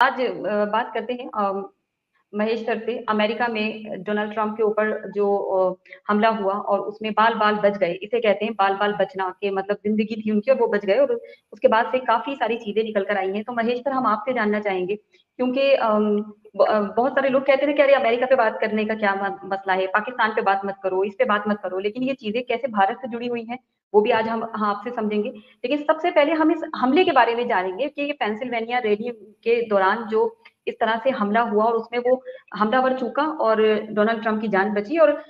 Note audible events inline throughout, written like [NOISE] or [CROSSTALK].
आज बात करते हैं महेश सर से। अमेरिका में डोनाल्ड ट्रंप के ऊपर जो हमला हुआ और उसमें बाल बाल बच गए। इसे कहते हैं बाल बाल बचना के मतलब ज़िंदगी थी उनकी और वो बच गए और उसके बाद से काफ़ी सारी चीज़ें निकल कर आई हैं। तो महेश सर, हम आपसे जानना चाहेंगे, क्योंकि बहुत सारे लोग कहते हैं कि अरे, अमेरिका पे बात करने का क्या मसला है? पाकिस्तान पे बात मत करो, इस पे बात मत करो। लेकिन ये चीज़ें कैसे भारत से जुड़ी हुई हैं? वो भी आज हम हाँ आपसे समझेंगे। लेकिन सबसे पहले हम इस हमले के बारे में जानेंगे कि पेंसिल्वेनिया रैली के दौरान जो इस तरह से हमला हुआ और उसमें वो हमलावर चूका और डोनाल्ड ट्रंप की जान बची और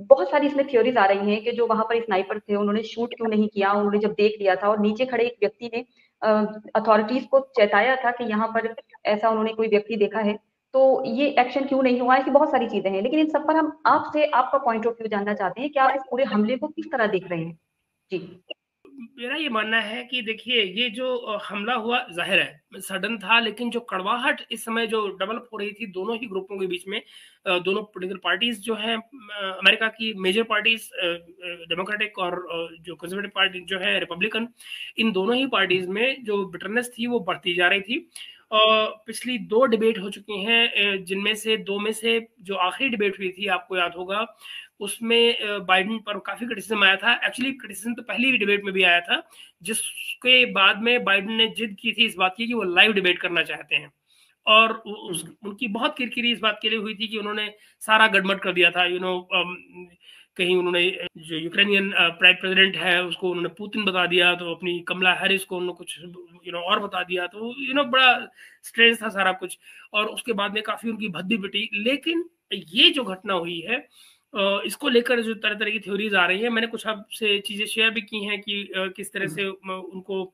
बहुत सारी इसमें थ्योरीज आ रही हैं कि जो वहाँ पर स्नाइपर थे, उन्होंने शूट क्यों नहीं किया, उन्होंने जब देख लिया था और नीचे खड़े एक व्यक्ति ने अथॉरिटीज को चेताया था कि यहाँ पर ऐसा उन्होंने कोई व्यक्ति देखा है। तो ये एक्शन क्यों नहीं हुआ? ऐसी बहुत सारी चीज़ें हैं। लेकिन इन सब पर हम आपसे, आपका पॉइंट ऑफ़ व्यू जानना चाहते हैं कि आप इस पूरे हमले को किस तरह देख रहे हैं। जी। मेरा ये मानना है कि देखिए, ये जो हमला हुआ ज़ाहिर है, सडन था, लेकिन जो कड़वाहट इस समय जो डेवलप हो रही थी दोनों ही ग्रुपों के बीच में दोनों पोलिटिकल पार्टीज़ जो हैं अमेरिका की मेजर पार्टीज़ डेमोक्रेटिक और जो कंजर्वेटिव पार्टी जो है, रिपब्लिकन, इन दोनों ही पार्टीज़ में जो बिटरनेस थी, वो बढ़ती जा रही थी। पिछली दो डिबेट हो चुकी हैं जिनमें से दो में से जो आखिरी डिबेट हुई थी आपको याद होगा उसमें बाइडन पर काफ़ी क्रिटिसिज्म आया था। एक्चुअली क्रिटिसिज्म तो पहली डिबेट में भी आया था जिसके बाद में बाइडन ने जिद की थी इस बात की कि वो लाइव डिबेट करना चाहते हैं। और उस, उनकी बहुत किरकिरी इस बात के लिए हुई थी कि उन्होंने सारा गड़मट कर दिया था यू नो कहीं उन्होंने जो यूक्रेनियन प्राइड प्रेसिडेंट है उसको उन्होंने पुतिन बता दिया तो अपनी कमला हैरिस को उन्होंने कुछ यू नो और बता दिया तो यू नो बड़ा स्ट्रेंज था सारा कुछ। और उसके बाद में काफ़ी उनकी भद्दी पिटी। लेकिन ये जो घटना हुई है इसको लेकर जो तरह तरह की थ्योरीज आ रही है मैंने कुछ आपसे चीज़ें शेयर भी की हैं कि किस तरह से उनको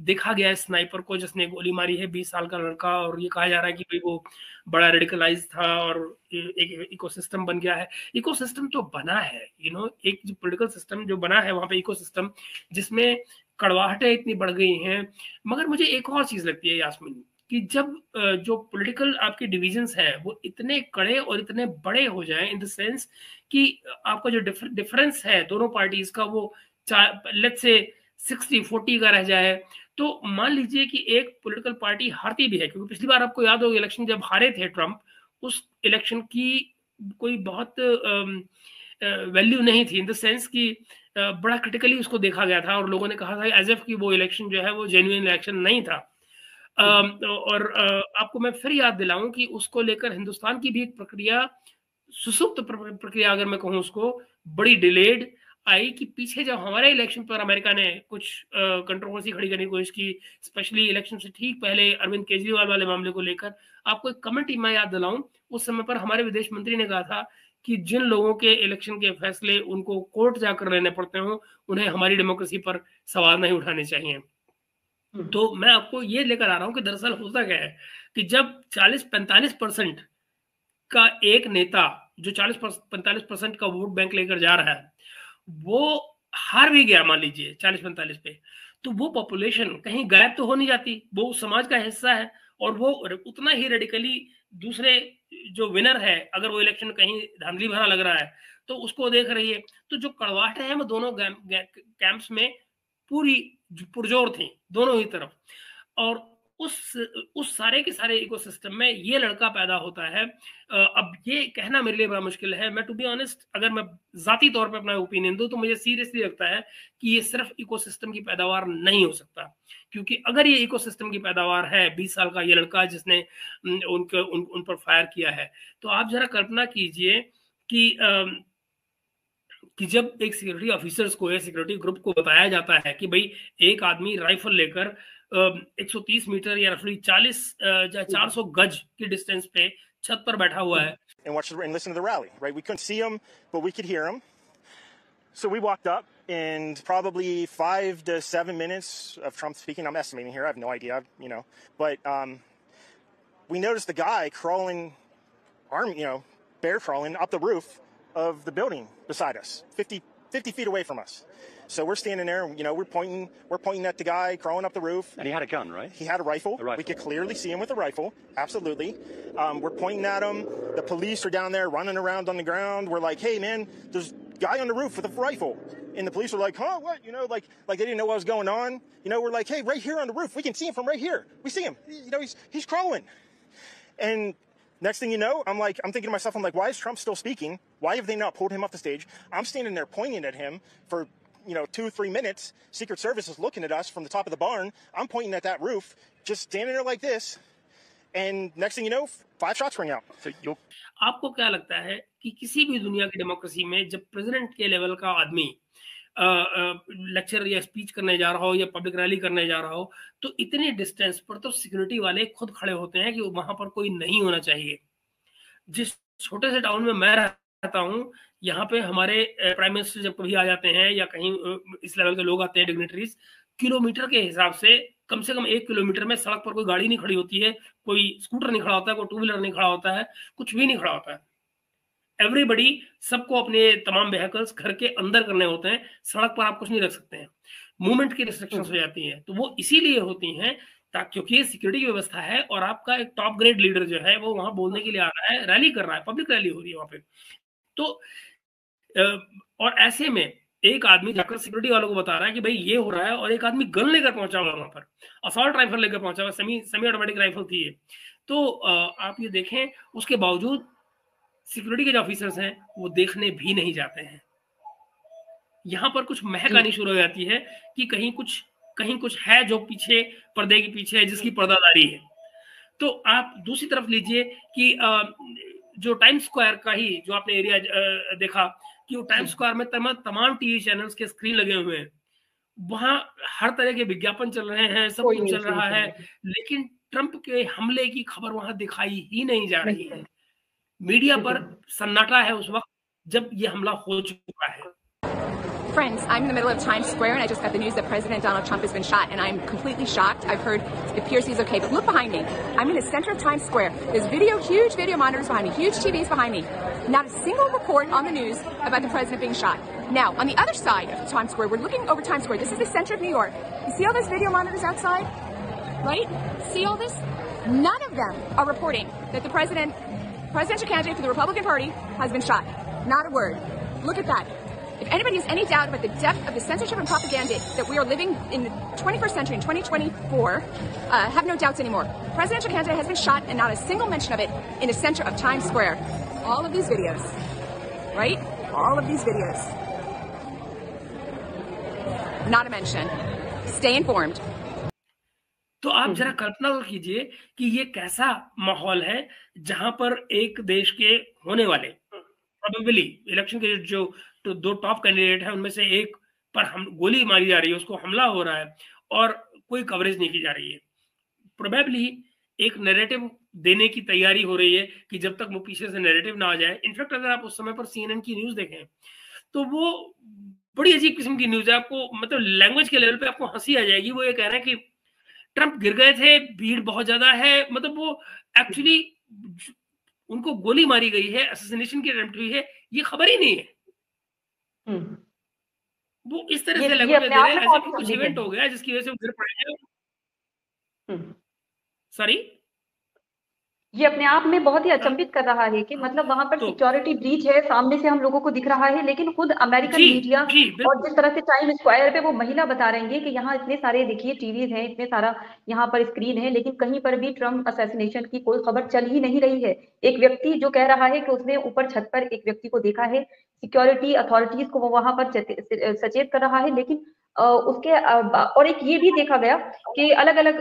देखा गया है स्नाइपर को, जिसने गोली मारी है बीस साल का लड़का, और ये कहा जा रहा है कि भाई वो बड़ा रेडिकलाइज था और एक इकोसिस्टम बन गया है। इकोसिस्टम तो बना है यू नो एक जो पोलिटिकल सिस्टम जो बना है, वहाँ पे इकोसिस्टम जिसमें कड़वाहटें इतनी बढ़ गई हैं। मगर मुझे एक और चीज़ लगती है, यासमिन, कि जब जो पॉलिटिकल आपके डिविजन्स है, वो इतने कड़े और इतने बड़े हो जाएँ इन द सेंस कि आपका जो डिफरेंस है दोनों पार्टीज़ का, वो लेट से सिक्सटी फोर्टी का रह जाए तो मान लीजिए कि एक पॉलिटिकल पार्टी हारती भी है, क्योंकि पिछली बार आपको याद होगा इलेक्शन जब हारे थे ट्रंप उस इलेक्शन की कोई बहुत वैल्यू नहीं थी इन द सेंस कि बड़ा क्रिटिकली उसको देखा गया था और लोगों ने कहा था एज एफ़ की वो इलेक्शन जो है वो जेन्युइन इलेक्शन नहीं था। और आपको मैं फिर याद दिलाऊं कि उसको लेकर हिंदुस्तान की भी एक प्रक्रिया, सुसुप्त प्रक्रिया अगर मैं कहूँ उसको, बड़ी डिलेड आई कि पीछे जब हमारे इलेक्शन पर अमेरिका ने कुछ कंट्रोवर्सी खड़ी करने की कोशिश की स्पेशली इलेक्शन से ठीक पहले अरविंद केजरीवाल वाले मामले को लेकर आपको एक कमेंट मैं याद दिलाऊं उस समय पर हमारे विदेश मंत्री ने कहा था कि जिन लोगों के इलेक्शन के फैसले उनको कोर्ट जाकर लेने पड़ते हो उन्हें हमारी डेमोक्रेसी पर सवाल नहीं उठाने चाहिए हम्म। तो मैं आपको ये लेकर आ रहा हूँ कि दरअसल होता क्या है कि जब 40-45 परसेंट का एक नेता जो 40-45 परसेंट का वोट बैंक लेकर जा रहा है वो हार भी गया, मान लीजिए 40-45 पे तो वो पॉपुलेशन कहीं गायब तो हो नहीं जाती। वो समाज का हिस्सा है और वो उतना ही रेडिकली दूसरे जो विनर है, अगर वो इलेक्शन कहीं धांधली भरा लग रहा है तो उसको देख रही है। तो जो कड़वाहट है, वो दोनों कैंप्स में पूरी पुरजोर थी, दोनों ही तरफ़। और उस उस सारे के सारे इकोसिस्टम में ये लड़का पैदा होता है। अब ये कहना मेरे लिए बड़ा मुश्किल है। मैं टू बी ऑनेस्ट अगर मैं जाती तौर पे अपना ओपिनियन दूँ तो मुझे सीरियसली लगता है कि ये सिर्फ़ इकोसिस्टम की पैदावार नहीं हो सकता। क्योंकि अगर ये इकोसिस्टम की पैदावार है बीस साल का ये लड़का जिसने उनके उन, उन पर फायर किया है तो आप जरा कल्पना कीजिए कि कि जब एक सिक्योरिटी ऑफिसर्स को या सिक्योरिटी ग्रुप को बताया जाता है कि भाई एक आदमी राइफल लेकर 130 मीटर या रफली 40 या 400 गज की डिस्टेंस पे छत पर बैठा हुआ है and watch and listen to the rally, right? We couldn't see him, but we could hear him. So we walked up, and probably five to seven minutes of Trump speaking. I'm estimating here. I have no idea, you know, but um, we noticed the guy crawling, arm, you know, bear crawling up the roof of the building beside us, 50, 50 feet away from us. So we're standing there, and you know, we're pointing, we're pointing at the guy crawling up the roof. And he had a gun, right? He had a rifle. A rifle. We could clearly see him with a rifle. Absolutely. Um, we're pointing at him. The police are down there running around on the ground. We're like, hey man, there's a guy on the roof with a rifle. And the police were like, huh, what? You know, like, like they didn't know what was going on. You know, we're like, hey, right here on the roof, we can see him from right here. We see him. You know, he's, he's crawling. And next thing you know, I'm like, I'm thinking to myself, I'm like, why is Trump still speaking? Why have they not pulled him off the stage? I'm standing there pointing at him for, you know, two, three minutes. Secret Service is looking at us from the top of the barn. I'm pointing at that roof, just standing there like this. And next thing you know, five shots ring out. So you'll... आपको क्या लगता है कि किसी भी दुनिया की democracy में जब प्रेसिडेंट के लेवल का आदमी लेक्चर या स्पीच करने जा रहा हो या पब्लिक रैली करने जा रहा हो तो इतने डिस्टेंस पर तो सिक्योरिटी वाले खुद खड़े होते हैं कि वहाँ पर कोई नहीं होना चाहिए। जिस छोटे से टाउन में मैं रहता हूँ, यहाँ पे हमारे प्राइम मिनिस्टर जब कभी आ जाते हैं या कहीं इस लेवल के लोग आते हैं डिग्नेटरीज किलोमीटर के हिसाब से कम से कम एक किलोमीटर में सड़क पर कोई गाड़ी नहीं खड़ी होती है, कोई स्कूटर नहीं खड़ा होता है, कोई टू व्हीलर नहीं खड़ा होता है, कुछ भी नहीं खड़ा होता है। एवरीबडी सबको अपने तमाम व्हीकल्स घर के अंदर करने होते हैं सड़क पर आप कुछ नहीं रख सकते हैं। मूवमेंट की रिस्ट्रिक्शन हो जाती है तो वो इसीलिए होती हैं क्योंकि ये सिक्योरिटी की व्यवस्था है और आपका एक टॉप ग्रेड लीडर जो है वो वहाँ बोलने के लिए आ रहा है रैली कर रहा है पब्लिक रैली हो रही है वहाँ पे। तो और ऐसे में एक आदमी जाकर सिक्योरिटी वालों को बता रहा है कि भाई ये हो रहा है और एक आदमी गन लेकर पहुँचा हुआ वहाँ पर असॉल्ट राइफल लेकर पहुँचा हुआ सेमी सेमी ऑटोमेटिक राइफल थी ये। तो आप ये देखें उसके बावजूद सिक्योरिटी के जो ऑफिसर्स हैं वो देखने भी नहीं जाते हैं। यहाँ पर कुछ महक आनी शुरू हो जाती है कि कहीं कुछ कहीं कुछ है जो पीछे पर्दे के पीछे है जिसकी पर्दादारी है। तो आप दूसरी तरफ़ लीजिए कि जो टाइम स्क्वायर का ही जो आपने एरिया देखा कि वो टाइम स्क्वायर में तमाम तमाम टीवी चैनल्स के स्क्रीन लगे हुए हैं। वहाँ हर तरह के विज्ञापन चल रहे हैं सब कुछ चल रहा है लेकिन ट्रंप के हमले की खबर वहाँ दिखाई ही नहीं जा रही है। मीडिया पर सन्नाटा है उस वक्त जब ये हमला हो चुका है Friends, I'm in the middle of Times Square and I just got the news that President Donald Trump has been shot and I'm completely shocked. I've heard it appears he's okay, but look behind me. I'm in the center of Times Square. There's video, huge video monitors behind me, huge TVs behind me. Not a single report on the news about the president being shot. Now, on the other side of Times Square, we're looking over Times Square. This is the center of New York. You see all those video monitors outside? Right? See all this? None of them are reporting that the president presidential candidate for the Republican Party has been shot. Not a word. Look at that. If anybody has any doubt about the depth of the censorship and propaganda that we are living in the 21st century in 2024, uh, have no doubts anymore. Presidential candidate has been shot and not a single mention of it in the center of Times Square. All of these videos, right? All of these videos. Not a mention. Stay informed. तो आप जरा कल्पना तो कीजिए कि ये कैसा माहौल है जहाँ पर एक देश के होने वाले प्रोबेबली इलेक्शन के जो तो दो टॉप कैंडिडेट है उनमें से एक पर हम गोली मारी जा रही है उसको हमला हो रहा है और कोई कवरेज नहीं की जा रही है। प्रोबेबली एक नैरेटिव देने की तैयारी हो रही है कि जब तक वो पीछे से नैरेटिव ना आ जाए। इनफैक्ट अगर आप उस समय पर सीएनएन की न्यूज़ देखें तो वो बड़ी अजीब किस्म की न्यूज़ है। आपको मतलब लैंग्वेज के लेवल पे आपको हँसी आ जाएगी वो ये कह रहे हैं कि ट्रंप गिर गए थे भीड़ बहुत ज़्यादा है मतलब वो एक्चुअली उनको गोली मारी गई है असोसिनेशन की अटेम्प्ट हुई है ये खबर ही नहीं है। हम्म। वो इस तरह से लगे दे रहे हैं ऐसे कुछ इवेंट हो गया जिसकी वजह से वो गिर पड़े हैं सॉरी ये अपने आप में बहुत ही अचंभित कर रहा है कि मतलब वहाँ पर तो, सिक्योरिटी ब्रीच है सामने से हम लोगों को दिख रहा है लेकिन खुद अमेरिकन मीडिया और जिस तरह से टाइम स्क्वायर पे वो महिला बता रही है कि यहाँ इतने सारे देखिए टीवीज हैं इतने सारा यहाँ पर स्क्रीन है लेकिन कहीं पर भी ट्रंप असैसिनेशन की कोई खबर चल ही नहीं रही है। एक व्यक्ति जो कह रहा है कि उसने ऊपर छत पर एक व्यक्ति को देखा है सिक्योरिटी अथॉरिटीज को वो वहाँ पर सचेत कर रहा है लेकिन उसके और एक ये भी देखा गया कि अलग अलग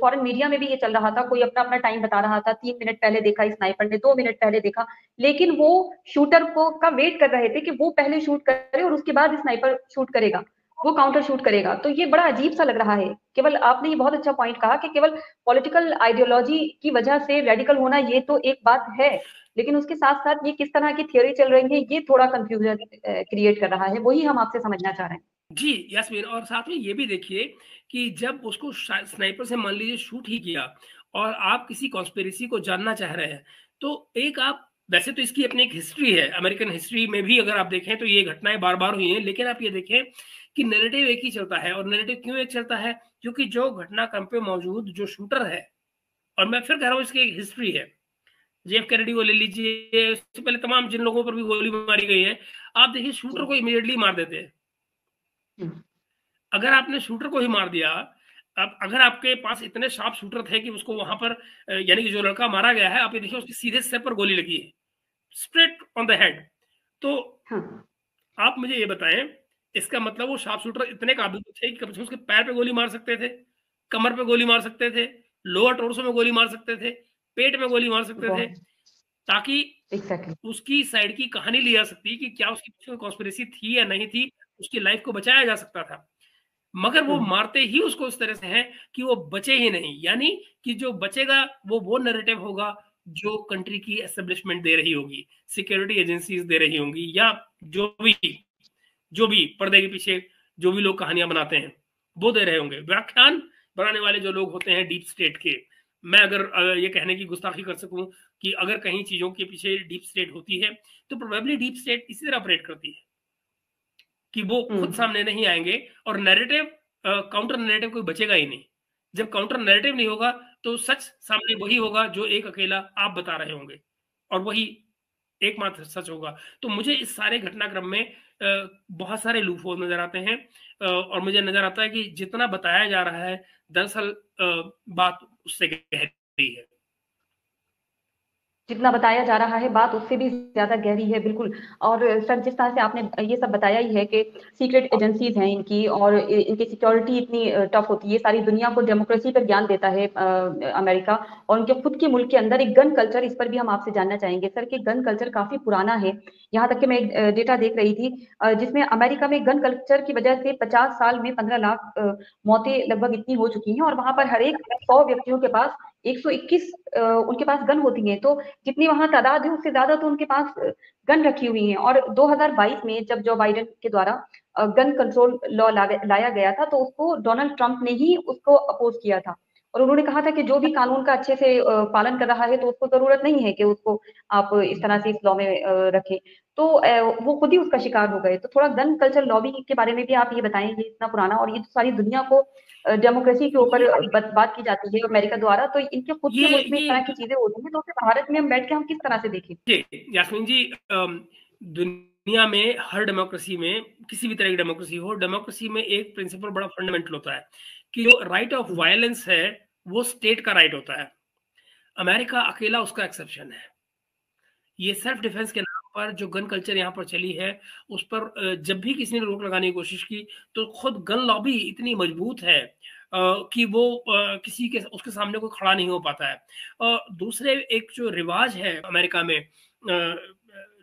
फॉरेन मीडिया में भी ये चल रहा था। कोई अपना अपना टाइम बता रहा था। तीन मिनट पहले देखा स्नाइपर ने दो मिनट पहले देखा। लेकिन वो शूटर को, का वेट कर रहे थे कि वो पहले शूट करे और उसके बाद स्नाइपर शूट करेगा। वो काउंटर शूट करेगा। तो ये बड़ा अजीब सा लग रहा है। केवल आपने ये बहुत अच्छा पॉइंट कहा कि केवल पॉलिटिकल आइडियोलॉजी की वजह से रेडिकल होना ये तो एक बात है। लेकिन उसके साथ साथ ये किस तरह की थियोरी चल रही है, ये थोड़ा कंफ्यूजन क्रिएट कर रहा है। वही हम आपसे समझना चाह रहे हैं। जी यासमीन और साथ में ये भी देखिए कि जब उसको स्नाइपर से मान लीजिए शूट ही किया और आप किसी कॉन्स्पेरेसी को जानना चाह रहे हैं तो एक आप, वैसे तो इसकी अपनी एक हिस्ट्री है अमेरिकन हिस्ट्री में भी अगर आप देखें तो ये घटनाएँ बार बार हुई हैं, लेकिन आप ये देखें कि नेरेटिव एक ही चलता है और नेरेटिव क्यों एक चलता है क्योंकि जो घटनाक्रम पे मौजूद जो शूटर है, और मैं फिर कह रहा हूँ इसकी एक हिस्ट्री है जेफ कैनेडी को ले लीजिए, उससे पहले तमाम जिन लोगों पर भी गोली मारी गई है, आप देखिए शूटर को इमीडिएटली मार देते हैं। अगर आपने शूटर को ही मार दिया अब अगर आपके पास इतने शार्प शूटर थे कि उसको वहाँ पर यानी कि जो लड़का मारा गया है आप ये देखिए उसके सीधे सिर पर गोली लगी है स्ट्रेट ऑन द हेड तो हाँ। आप मुझे ये बताएँ इसका मतलब वो शार्प शूटर इतने काबिल थे कि कम उसके पैर पे गोली मार सकते थे कमर पे गोली मार सकते थे लोअर टोर्सो में गोली मार सकते थे पेट में गोली मार सकते थे ताकि exactly. उसकी साइड की कहानी ली जा सकती कि क्या उसकी कॉन्स्पिरेसी थी या नहीं थी उसकी लाइफ को बचाया जा सकता था। मगर वो हम्म। मारते ही उसको इस तरह से है कि वो बचे ही नहीं। यानी कि जो बचेगा वो वो नरेटिव होगा जो कंट्री की एस्टेब्लिशमेंट दे रही होगी सिक्योरिटी एजेंसीज दे रही होंगी या जो भी जो भी पर्दे के पीछे जो भी लोग कहानियाँ बनाते हैं वो दे रहे होंगे। व्याख्यान बनाने वाले जो लोग होते हैं डीप स्टेट के मैं अगर ये कहने की गुस्ताखी कर सकूँ कि अगर कहीं चीज़ों के पीछे डीप स्टेट होती है तो प्रोबेबली डीप स्टेट इसी तरह ऑपरेट करती है। कि वो खुद हम्म। सामने नहीं आएँगे और नैरेटिव काउंटर नैरेटिव कोई बचेगा ही नहीं। जब काउंटर नैरेटिव नहीं होगा तो सच सामने वही होगा जो एक अकेला आप बता रहे होंगे। और वही एकमात्र सच होगा। तो मुझे इस सारे घटनाक्रम में बहुत सारे लूप होल नज़र आते हैं और मुझे नज़र आता है कि जितना बताया जा रहा है दरअसल बात उससे गहरी है। जितना बताया जा रहा है बात उससे भी ज़्यादा गहरी है बिल्कुल। और सर जिस तरह से आपने ये सब बताया ही है कि सीक्रेट एजेंसीज हैं इनकी और इनकी सिक्योरिटी इतनी टफ होती है सारी दुनिया को डेमोक्रेसी पर ज्ञान देता है आ, अमेरिका। और उनके खुद के मुल्क के अंदर एक गन कल्चर इस पर भी हम आपसे जानना चाहेंगे। सर कि गन कल्चर काफ़ी पुराना है। यहाँ तक कि मैं एक डेटा देख रही थी जिसमें अमेरिका में गन कल्चर की वजह से पचास साल में पंद्रह लाख मौतें लगभग इतनी हो चुकी हैं और वहाँ पर हर एक सौ व्यक्तियों के पास 121 उनके पास गन होती है तो जितनी वहाँ तादाद है, उससे ज़्यादा तो उनके पास गन रखी हुई है। और 2022 में जब जो बाइडेन के द्वारा गन कंट्रोल लॉ लाया गया था तो उसको डोनाल्ड ट्रंप ने ही उसको अपोज किया था। और उन्होंने कहा था कि जो भी कानून का अच्छे से पालन कर रहा है तो उसको ज़रूरत नहीं है कि उसको आप इस तरह से इस लॉ में रखें। तो वो खुद ही उसका शिकार हो गए। तो थोड़ा गन कल्चर लॉबी के बारे में भी आप ये बताएँ, ये इतना पुराना और ये तो सारी दुनिया को डेमोक्रेसी के ऊपर बात की जाती है अमेरिका द्वारा तो इनके खुद के मुल्क में इस तरह की चीज़ें होती हैं तो भारत में हम बैठ के हम किस तरह से देखें? यासमीन जी दुनिया में हर डेमोक्रेसी में किसी भी तरह की डेमोक्रेसी हो डेमोक्रेसी में एक प्रिंसिपल बड़ा फंडामेंटल होता है कि जो राइट ऑफ़ वायलेंस है वो स्टेट का राइट होता है। अमेरिका अकेला उसका एक्सेप्शन है। ये सेल्फ डिफेंस के नाम पर जो गन कल्चर यहाँ पर चली है, उस पर जब भी किसी ने रोक लगाने की कोशिश की तो खुद गन लॉबी इतनी मज़बूत है कि वो किसी के, उसके सामने कोई खड़ा नहीं हो पाता है। और दूसरे एक जो रिवाज है अमेरिका में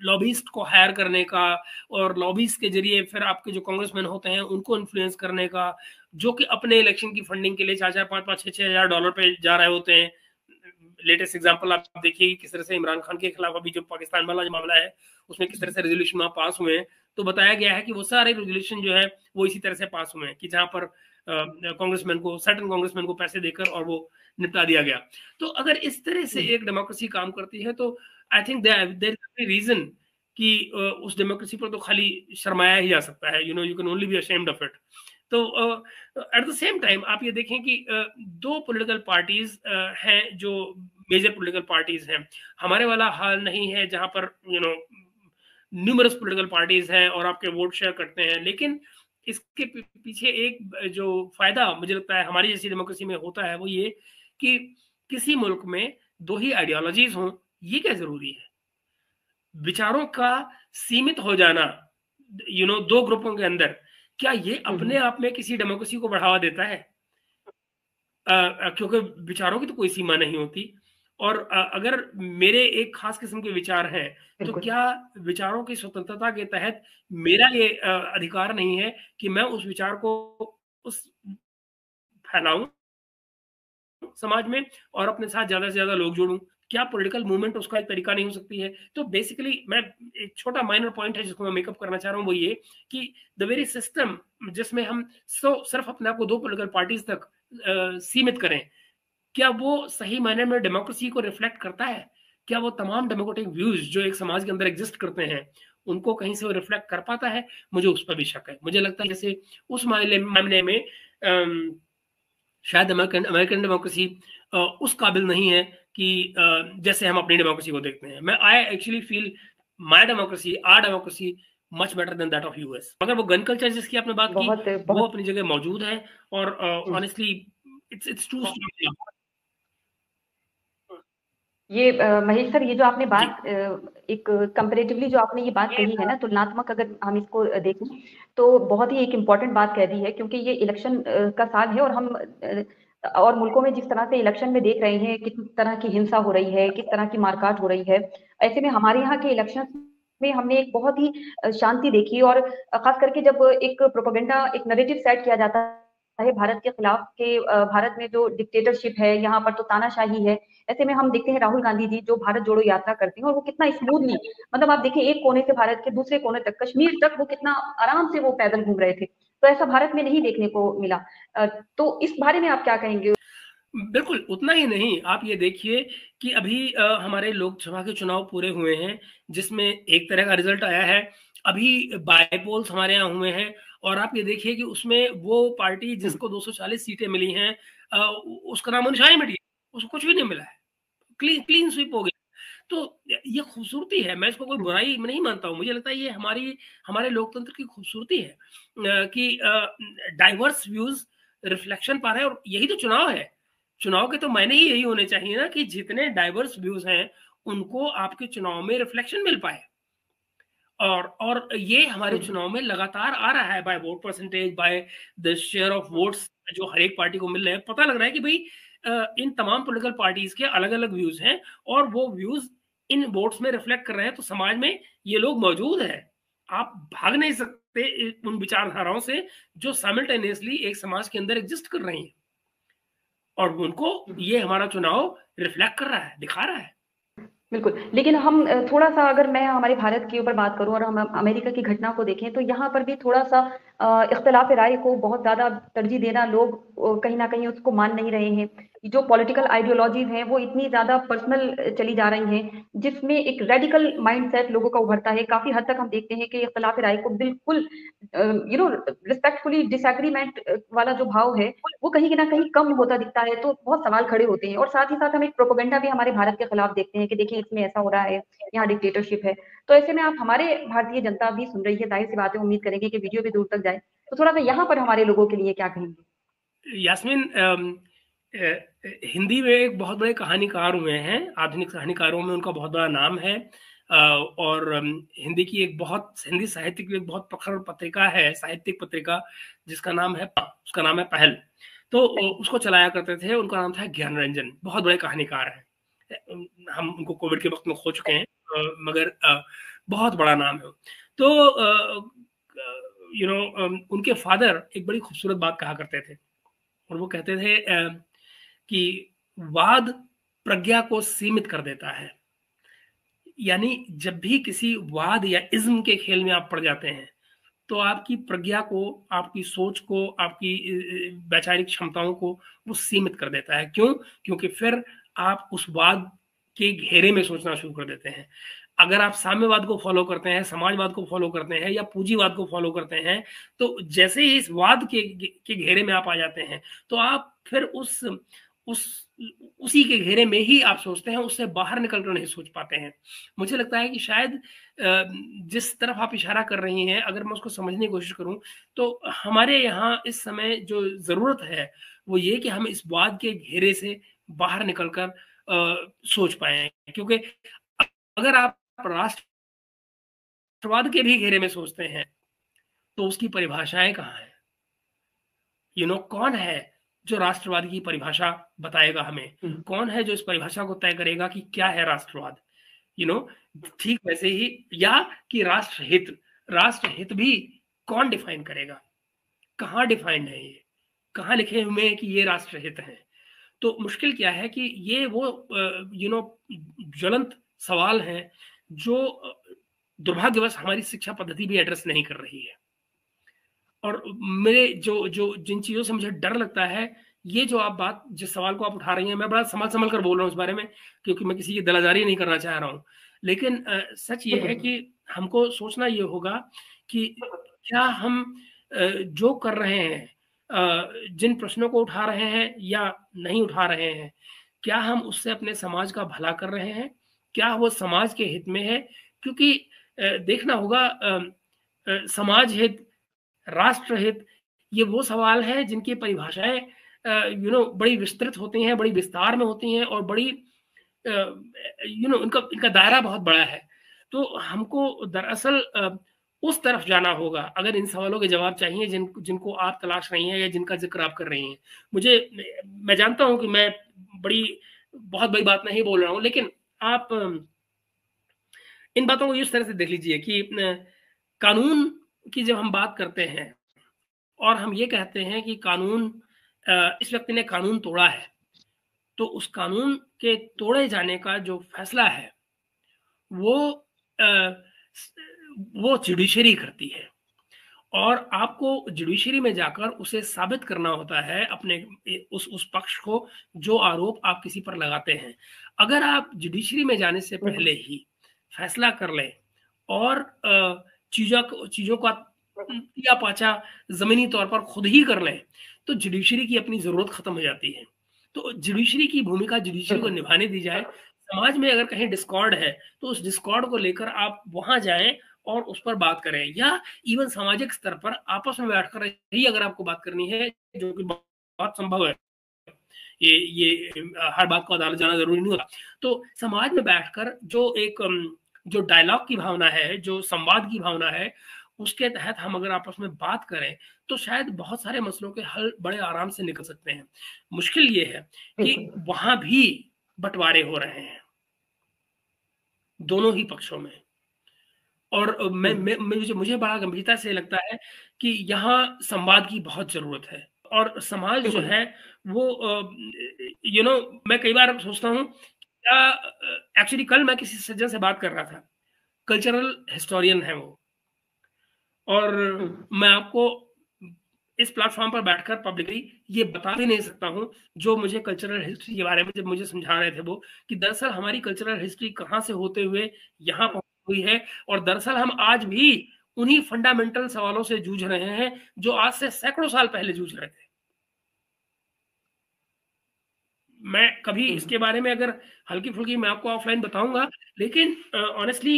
लॉबिस्ट को हायर करने का और लॉबिस्ट के ज़रिए फिर आपके जो कांग्रेसमैन होते हैं, उनको इन्फ्लुएंस करने का, जो कि अपने इलेक्शन की फंडिंग के लिए चार चार पाँच पाँच छः छह हज़ार डॉलर पे जा रहे होते हैं लेटेस्ट एग्जांपल आप देखिए किस तरह से इमरान खान के खिलाफ अभी जो पाकिस्तान वाला जो मामला है उसमें किस तरह से रेजोल्यूशन वहाँ पास हुए हैं। तो बताया गया है कि वो सारे रेजोल्यूशन जो है वो इसी तरह से पास हुए हैं कि जहाँ पर कांग्रेसमैन को सर्टन कांग्रेसमैन को पैसे देकर और वो निपटा दिया गया। तो अगर इस तरह से एक डेमोक्रेसी काम करती है तो आई थिंक देर रीजन कि उस डेमोक्रेसी पर तो खाली शर्माया ही जा सकता है। You know you can only be ashamed of it तो एट द सेम टाइम आप ये देखें कि uh, दो पॉलिटिकल पार्टीज़ uh, हैं जो मेजर पॉलिटिकल पार्टीज़ हैं। हमारे वाला हाल नहीं है जहाँ पर you know numerous political parties हैं और आपके वोट शेयर करते हैं। लेकिन इसके पीछे एक जो फ़ायदा मुझे लगता है हमारी जैसी डेमोक्रेसी में होता है वो ये कि किसी मुल्क में दो ही आइडियोलॉजीज हों ये क्या ज़रूरी है? विचारों का सीमित हो जाना यू you नो know, दो ग्रुपों के अंदर क्या ये अपने आप में किसी डेमोक्रेसी को बढ़ावा देता है? आ, क्योंकि विचारों की तो कोई सीमा नहीं होती। और अगर मेरे एक खास किस्म के विचार हैं तो क्या विचारों की स्वतंत्रता के तहत मेरा ये अधिकार नहीं है कि मैं उस विचार को उस फैलाऊं समाज में और अपने साथ ज़्यादा से ज़्यादा लोग जोड़ूं? क्या पॉलिटिकल मूवमेंट उसका एक तरीका नहीं हो सकती है? तो बेसिकली मैं एक छोटा माइनर पॉइंट है जिसको मैं मेकअप करना चाह रहा हूँ वो ये कि द वेरी सिस्टम जिसमें हम सो, सिर्फ़ अपने आप को दो पोलिटिकल पार्टीज़ तक सीमित करें, क्या वो सही मायने में डेमोक्रेसी को रिफ्लेक्ट करता है? क्या वो तमाम डेमोक्रेटिक व्यूज़ जो एक समाज के अंदर एग्जिस्ट करते हैं, उनको कहीं से वो रिफ्लेक्ट कर पाता है? मुझे उस पर भी शक है। मुझे लगता है जैसे उस मामले में शायद अमेरिकन अमेरिकन डेमोक्रेसी उस काबिल नहीं है कि जैसे हम अपनी डेमोक्रेसी को देखते हैं। मैं I actually feel my democracy are democracy much better than that of US मगर वो गन कल्चर जिसकी आपने बात की वो अपनी जगह मौजूद है और ऑनेस्टली इट्स इट्स टू ये महेश सर ये जो आपने बात एक कंपेरेटिवली जो आपने ये बात कही है। ना तुलनात्मक अगर हम इसको देखें तो बहुत ही एक इंपॉर्टेंट बात कह दी है क्योंकि ये इलेक्शन का साल है और हम और मुल्कों में जिस तरह से इलेक्शन में देख रहे हैं किस तरह की हिंसा हो रही है किस तरह की मारकाट हो रही है ऐसे में हमारे यहाँ के इलेक्शन में हमने एक बहुत ही शांति देखी और खास करके जब एक प्रोपोगेंडा एक नरेटिव सेट किया जाता है भारत के खिलाफ के भारत में जो डिक्टेटरशिप है यहाँ पर तो तानाशाही है ऐसे में हम देखते हैं राहुल गांधी जी जो भारत जोड़ो यात्रा करते हैं और वो कितना स्मूथली मतलब आप देखें एक कोने से भारत के दूसरे कोने तक कश्मीर तक वो कितना आराम से वो पैदल घूम रहे थे। तो ऐसा भारत में नहीं देखने को मिला। तो इस बारे में आप क्या कहेंगे? बिल्कुल उतना ही नहीं। आप ये देखिए कि अभी आ, हमारे लोकसभा के चुनाव पूरे हुए हैं जिसमें एक तरह का रिज़ल्ट आया है। अभी बायपोल्स हमारे यहाँ हुए हैं और आप ये देखिए कि उसमें वो पार्टी जिसको 240 सीटें मिली हैं उसका नाम अनुशाही मिटी उसको कुछ भी नहीं मिला है। क्लीन क्लीन स्वीप हो गया। तो ये खूबसूरती है मैं इसको कोई बुराई नहीं मानता हूँ। मुझे लगता है ये हमारी हमारे लोकतंत्र की खूबसूरती है कि डाइवर्स व्यूज़ रिफ्लेक्शन पा रहे हैं और यही तो चुनाव है। चुनाव के तो मैंने ही यही होने चाहिए ना कि जितने डाइवर्स व्यूज़ हैं उनको आपके चुनाव में रिफ्लेक्शन मिल पाए। और और ये हमारे हम्म। चुनाव में लगातार आ रहा है by vote percentage by the share of votes जो हर एक पार्टी को मिल रहे हैं। पता लग रहा है कि भाई इन तमाम पोलिटिकल पार्टीज़ के अलग अलग व्यूज़ हैं और वो व्यूज़ इन वोट्स में रिफ्लेक्ट कर रहे हैं तो समाज में ये लोग मौजूद है। आप भाग नहीं सकते उन विचारधाराओं से जो साइमल्टेनियसली एक समाज के अंदर एग्जिस्ट कर रही हैं। और उनको ये हमारा चुनाव रिफ्लेक्ट कर रहा है, दिखा रहा है। बिल्कुल, लेकिन हम थोड़ा सा अगर मैं हमारे भारत के ऊपर बात करूँ और हम अमेरिका की घटना को देखें तो यहाँ पर भी थोड़ा सा इख्तलाफ राय को बहुत ज़्यादा तरजीह देना लोग कहीं ना कहीं उसको मान नहीं रहे हैं। जो पॉलिटिकल आइडियोलॉजीज हैं, वो इतनी ज़्यादा पर्सनल चली जा रही हैं, जिसमें एक रेडिकल माइंडसेट लोगों का उभरता है। काफ़ी हद तक हम देखते हैं कि इख्तलाफ राय को बिल्कुल यू नो रिस्पेक्टफुली डिसएग्रीमेंट वाला जो भाव है, वो कहीं ना कहीं कम होता दिखता है तो बहुत सवाल खड़े होते हैं। और साथ ही साथ हम एक प्रोपोगेंडा भी हमारे भारत के खिलाफ देखते हैं कि देखिए इसमें ऐसा हो रहा है, यहाँ डिक्टेटरशिप है। तो ऐसे में आप हमारे भारतीय जनता भी सुन रही है, ज़ाहिर सी बात उम्मीद करेंगे कि वीडियो भी दूर तक जाए। तो थोड़ा सा यहाँ पर हमारे लोगों के लिए क्या कहेंगे? यास्मीन हिंदी में एक बहुत बड़े कहानीकार हुए हैं आधुनिक कहानीकारों में उनका बहुत बड़ा नाम है। और हिंदी की एक बहुत हिंदी साहित्य की एक बहुत प्रखर पत्रिका है साहित्यिक पत्रिका जिसका नाम है उसका नाम है पहल। तो उसको चलाया करते थे उनका नाम था ज्ञान रंजन बहुत बड़े कहानीकार हैं। हम उनको कोविड के वक्त में खो चुके हैं मगर बहुत बड़ा नाम है। तो यू नो उनके फादर एक बड़ी खूबसूरत बात कहा करते थे। और वो कहते थे कि वाद प्रज्ञा को सीमित कर देता है। यानी जब भी किसी वाद या इज्म के खेल में आप पड़ जाते हैं तो आपकी प्रज्ञा को, आपकी सोच को, आपकी वैचारिक क्षमताओं को वो सीमित कर देता है। क्यों? क्योंकि फिर आप उस वाद के घेरे में सोचना शुरू कर देते हैं। अगर आप साम्यवाद को फॉलो करते हैं, समाजवाद को फॉलो करते हैं या पूंजीवाद को फॉलो करते हैं तो जैसे ही इस वाद के के घेरे में आप आ जाते हैं तो आप फिर उस उस, उसी के घेरे में ही आप सोचते हैं, उससे बाहर निकल कर नहीं सोच पाते हैं। मुझे लगता है कि शायद जिस तरफ़ आप इशारा कर रही हैं, अगर मैं उसको समझने की कोशिश करूँ तो हमारे यहाँ इस समय जो ज़रूरत है, वो ये कि हम इस वाद के घेरे से बाहर निकलकर सोच पाए। क्योंकि अगर आप राष्ट्रवाद के भी घेरे में सोचते हैं तो उसकी परिभाषाएँ कहाँ है? यू नो कौन है जो राष्ट्रवाद की परिभाषा बताएगा हमें हम्म। कौन है जो इस परिभाषा को तय करेगा कि क्या है राष्ट्रवाद? यू नो ठीक वैसे ही या कि राष्ट्रहित? राष्ट्रहित भी कौन डिफाइन करेगा? कहाँ डिफाइंड है ये? कहाँ लिखे हुए हैं कि ये राष्ट्रहित है? तो मुश्किल क्या है कि ये वो यू नो ज्वलंत सवाल है जो दुर्भाग्यवश हमारी शिक्षा पद्धति भी एड्रेस नहीं कर रही है। और मेरे जो जो जिन चीज़ों से मुझे डर लगता है ये जो आप बात जिस सवाल को आप उठा रही हैं मैं बड़ा संभल संभल कर बोल रहा हूँ इस बारे में क्योंकि मैं किसी की दलाजारी नहीं करना चाह रहा हूँ। लेकिन आ, सच ये है कि हमको सोचना ये होगा कि क्या हम जो कर रहे हैं जिन प्रश्नों को उठा रहे हैं या नहीं उठा रहे हैं क्या हम उससे अपने समाज का भला कर रहे हैं? क्या वो समाज के हित में है? क्योंकि देखना होगा समाज हित राष्ट्र हित ये वो सवाल है जिनकी परिभाषाएँ यू नो बड़ी विस्तृत होती हैं, बड़ी विस्तार में होती हैं और बड़ी यू नो इनका इनका दायरा बहुत बड़ा है। तो हमको दरअसल उस तरफ़ जाना होगा, अगर इन सवालों के जवाब चाहिए जिन, जिनको आप तलाश रही हैं या जिनका ज़िक्र आप कर रही हैं। मुझे, मैं जानता हूँ कि मैं बड़ी, बहुत बड़ी बात नहीं बोल रहा हूँ, लेकिन आप, इन बातों को इस तरह से देख लीजिए कि कानून की जब हम बात करते हैं और हम ये कहते हैं कि कानून इस व्यक्ति ने कानून तोड़ा है तो उस कानून के तोड़े जाने का जो फैसला है वो वो जुडिशरी करती है। और आपको जुडिशरी में जाकर उसे साबित करना होता है अपने उस उस पक्ष को जो आरोप आप किसी पर लगाते हैं। अगर आप जुडिशरी में जाने से पहले ही फैसला कर लें और चीज़ों चीज़ों का या पाचा जमीनी तौर पर खुद ही कर लें तो जुडिशरी की अपनी ज़रूरत खत्म हो जाती है। तो जुडिशरी की भूमिका जुडिशरी को निभाने दी जाए। समाज में अगर कहीं डिस्कॉर्ड है तो उस डिस्कॉर्ड को लेकर आप वहाँ जाएँ और उस पर बात करें। या इवन सामाजिक स्तर पर आपस में बैठकर ही अगर आपको बात करनी है जो कि बहुत संभव है। ये ये हर बात को अदालत जाना ज़रूरी नहीं होता। तो समाज में बैठकर जो एक जो डायलॉग की भावना है जो संवाद की भावना है उसके तहत हम अगर आपस में बात करें तो शायद बहुत सारे मसलों के हल बड़े आराम से निकल सकते हैं। मुश्किल ये है कि वहाँ भी बंटवारे हो रहे हैं। दोनों ही पक्षों में। और मैं, मैं मुझे मुझे बड़ा गंभीरता से लगता है कि यहाँ संवाद की बहुत ज़रूरत है। और समाज जो है वो यू नो मैं कई बार सोचता हूँ एक्चुअली कल मैं किसी सज्जन से बात कर रहा था। कल्चरल हिस्टोरियन है वो। और मैं आपको इस प्लेटफॉर्म पर बैठकर पब्लिकली ये बता भी नहीं सकता हूँ जो मुझे कल्चरल हिस्ट्री के बारे में जब मुझे समझा रहे थे वो कि दरअसल हमारी कल्चरल हिस्ट्री कहाँ से होते हुए यहाँ हुई है और दरअसल हम आज भी उन्हीं फंडामेंटल सवालों से जूझ रहे हैं जो आज से सैकड़ों साल पहले जूझ रहे थे। मैं कभी हम्म। इसके बारे में अगर हल्की फुल्की मैं आपको ऑफलाइन बताऊँगा लेकिन ऑनेस्टली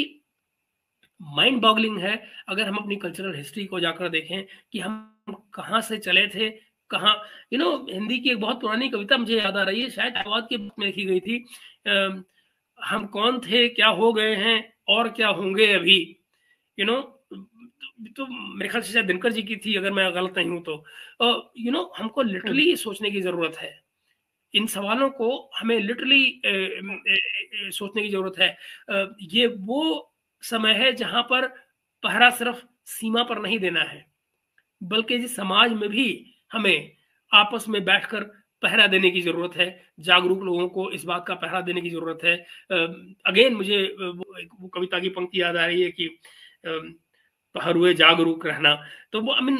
माइंड बॉगलिंग है अगर हम अपनी कल्चरल हिस्ट्री को जाकर देखें कि हम कहाँ से चले थे कहाँ यू नो हिंदी की एक बहुत पुरानी कविता मुझे याद आ रही है शायद आवाज़ की में लिखी गई थी आ, हम कौन थे क्या हो गए हैं और क्या होंगे अभी यू नो तो मेरे ख्याल से शायद दिनकर जी की थी अगर मैं गलत नहीं हूँ तो यू नो हमको लिटरली हम्म। सोचने की ज़रूरत है इन सवालों को हमें लिटरली सोचने की ज़रूरत है। ये वो समय है जहाँ पर पहरा सिर्फ़ सीमा पर नहीं देना है बल्कि जिस समाज में भी हमें आपस में बैठकर पहरा देने की ज़रूरत है। जागरूक लोगों को इस बात का पहरा देने की ज़रूरत है। अगेन मुझे वो, वो कविता की पंक्ति याद आ रही है कि पहर हुए जागरूक रहना। तो वो आई मीन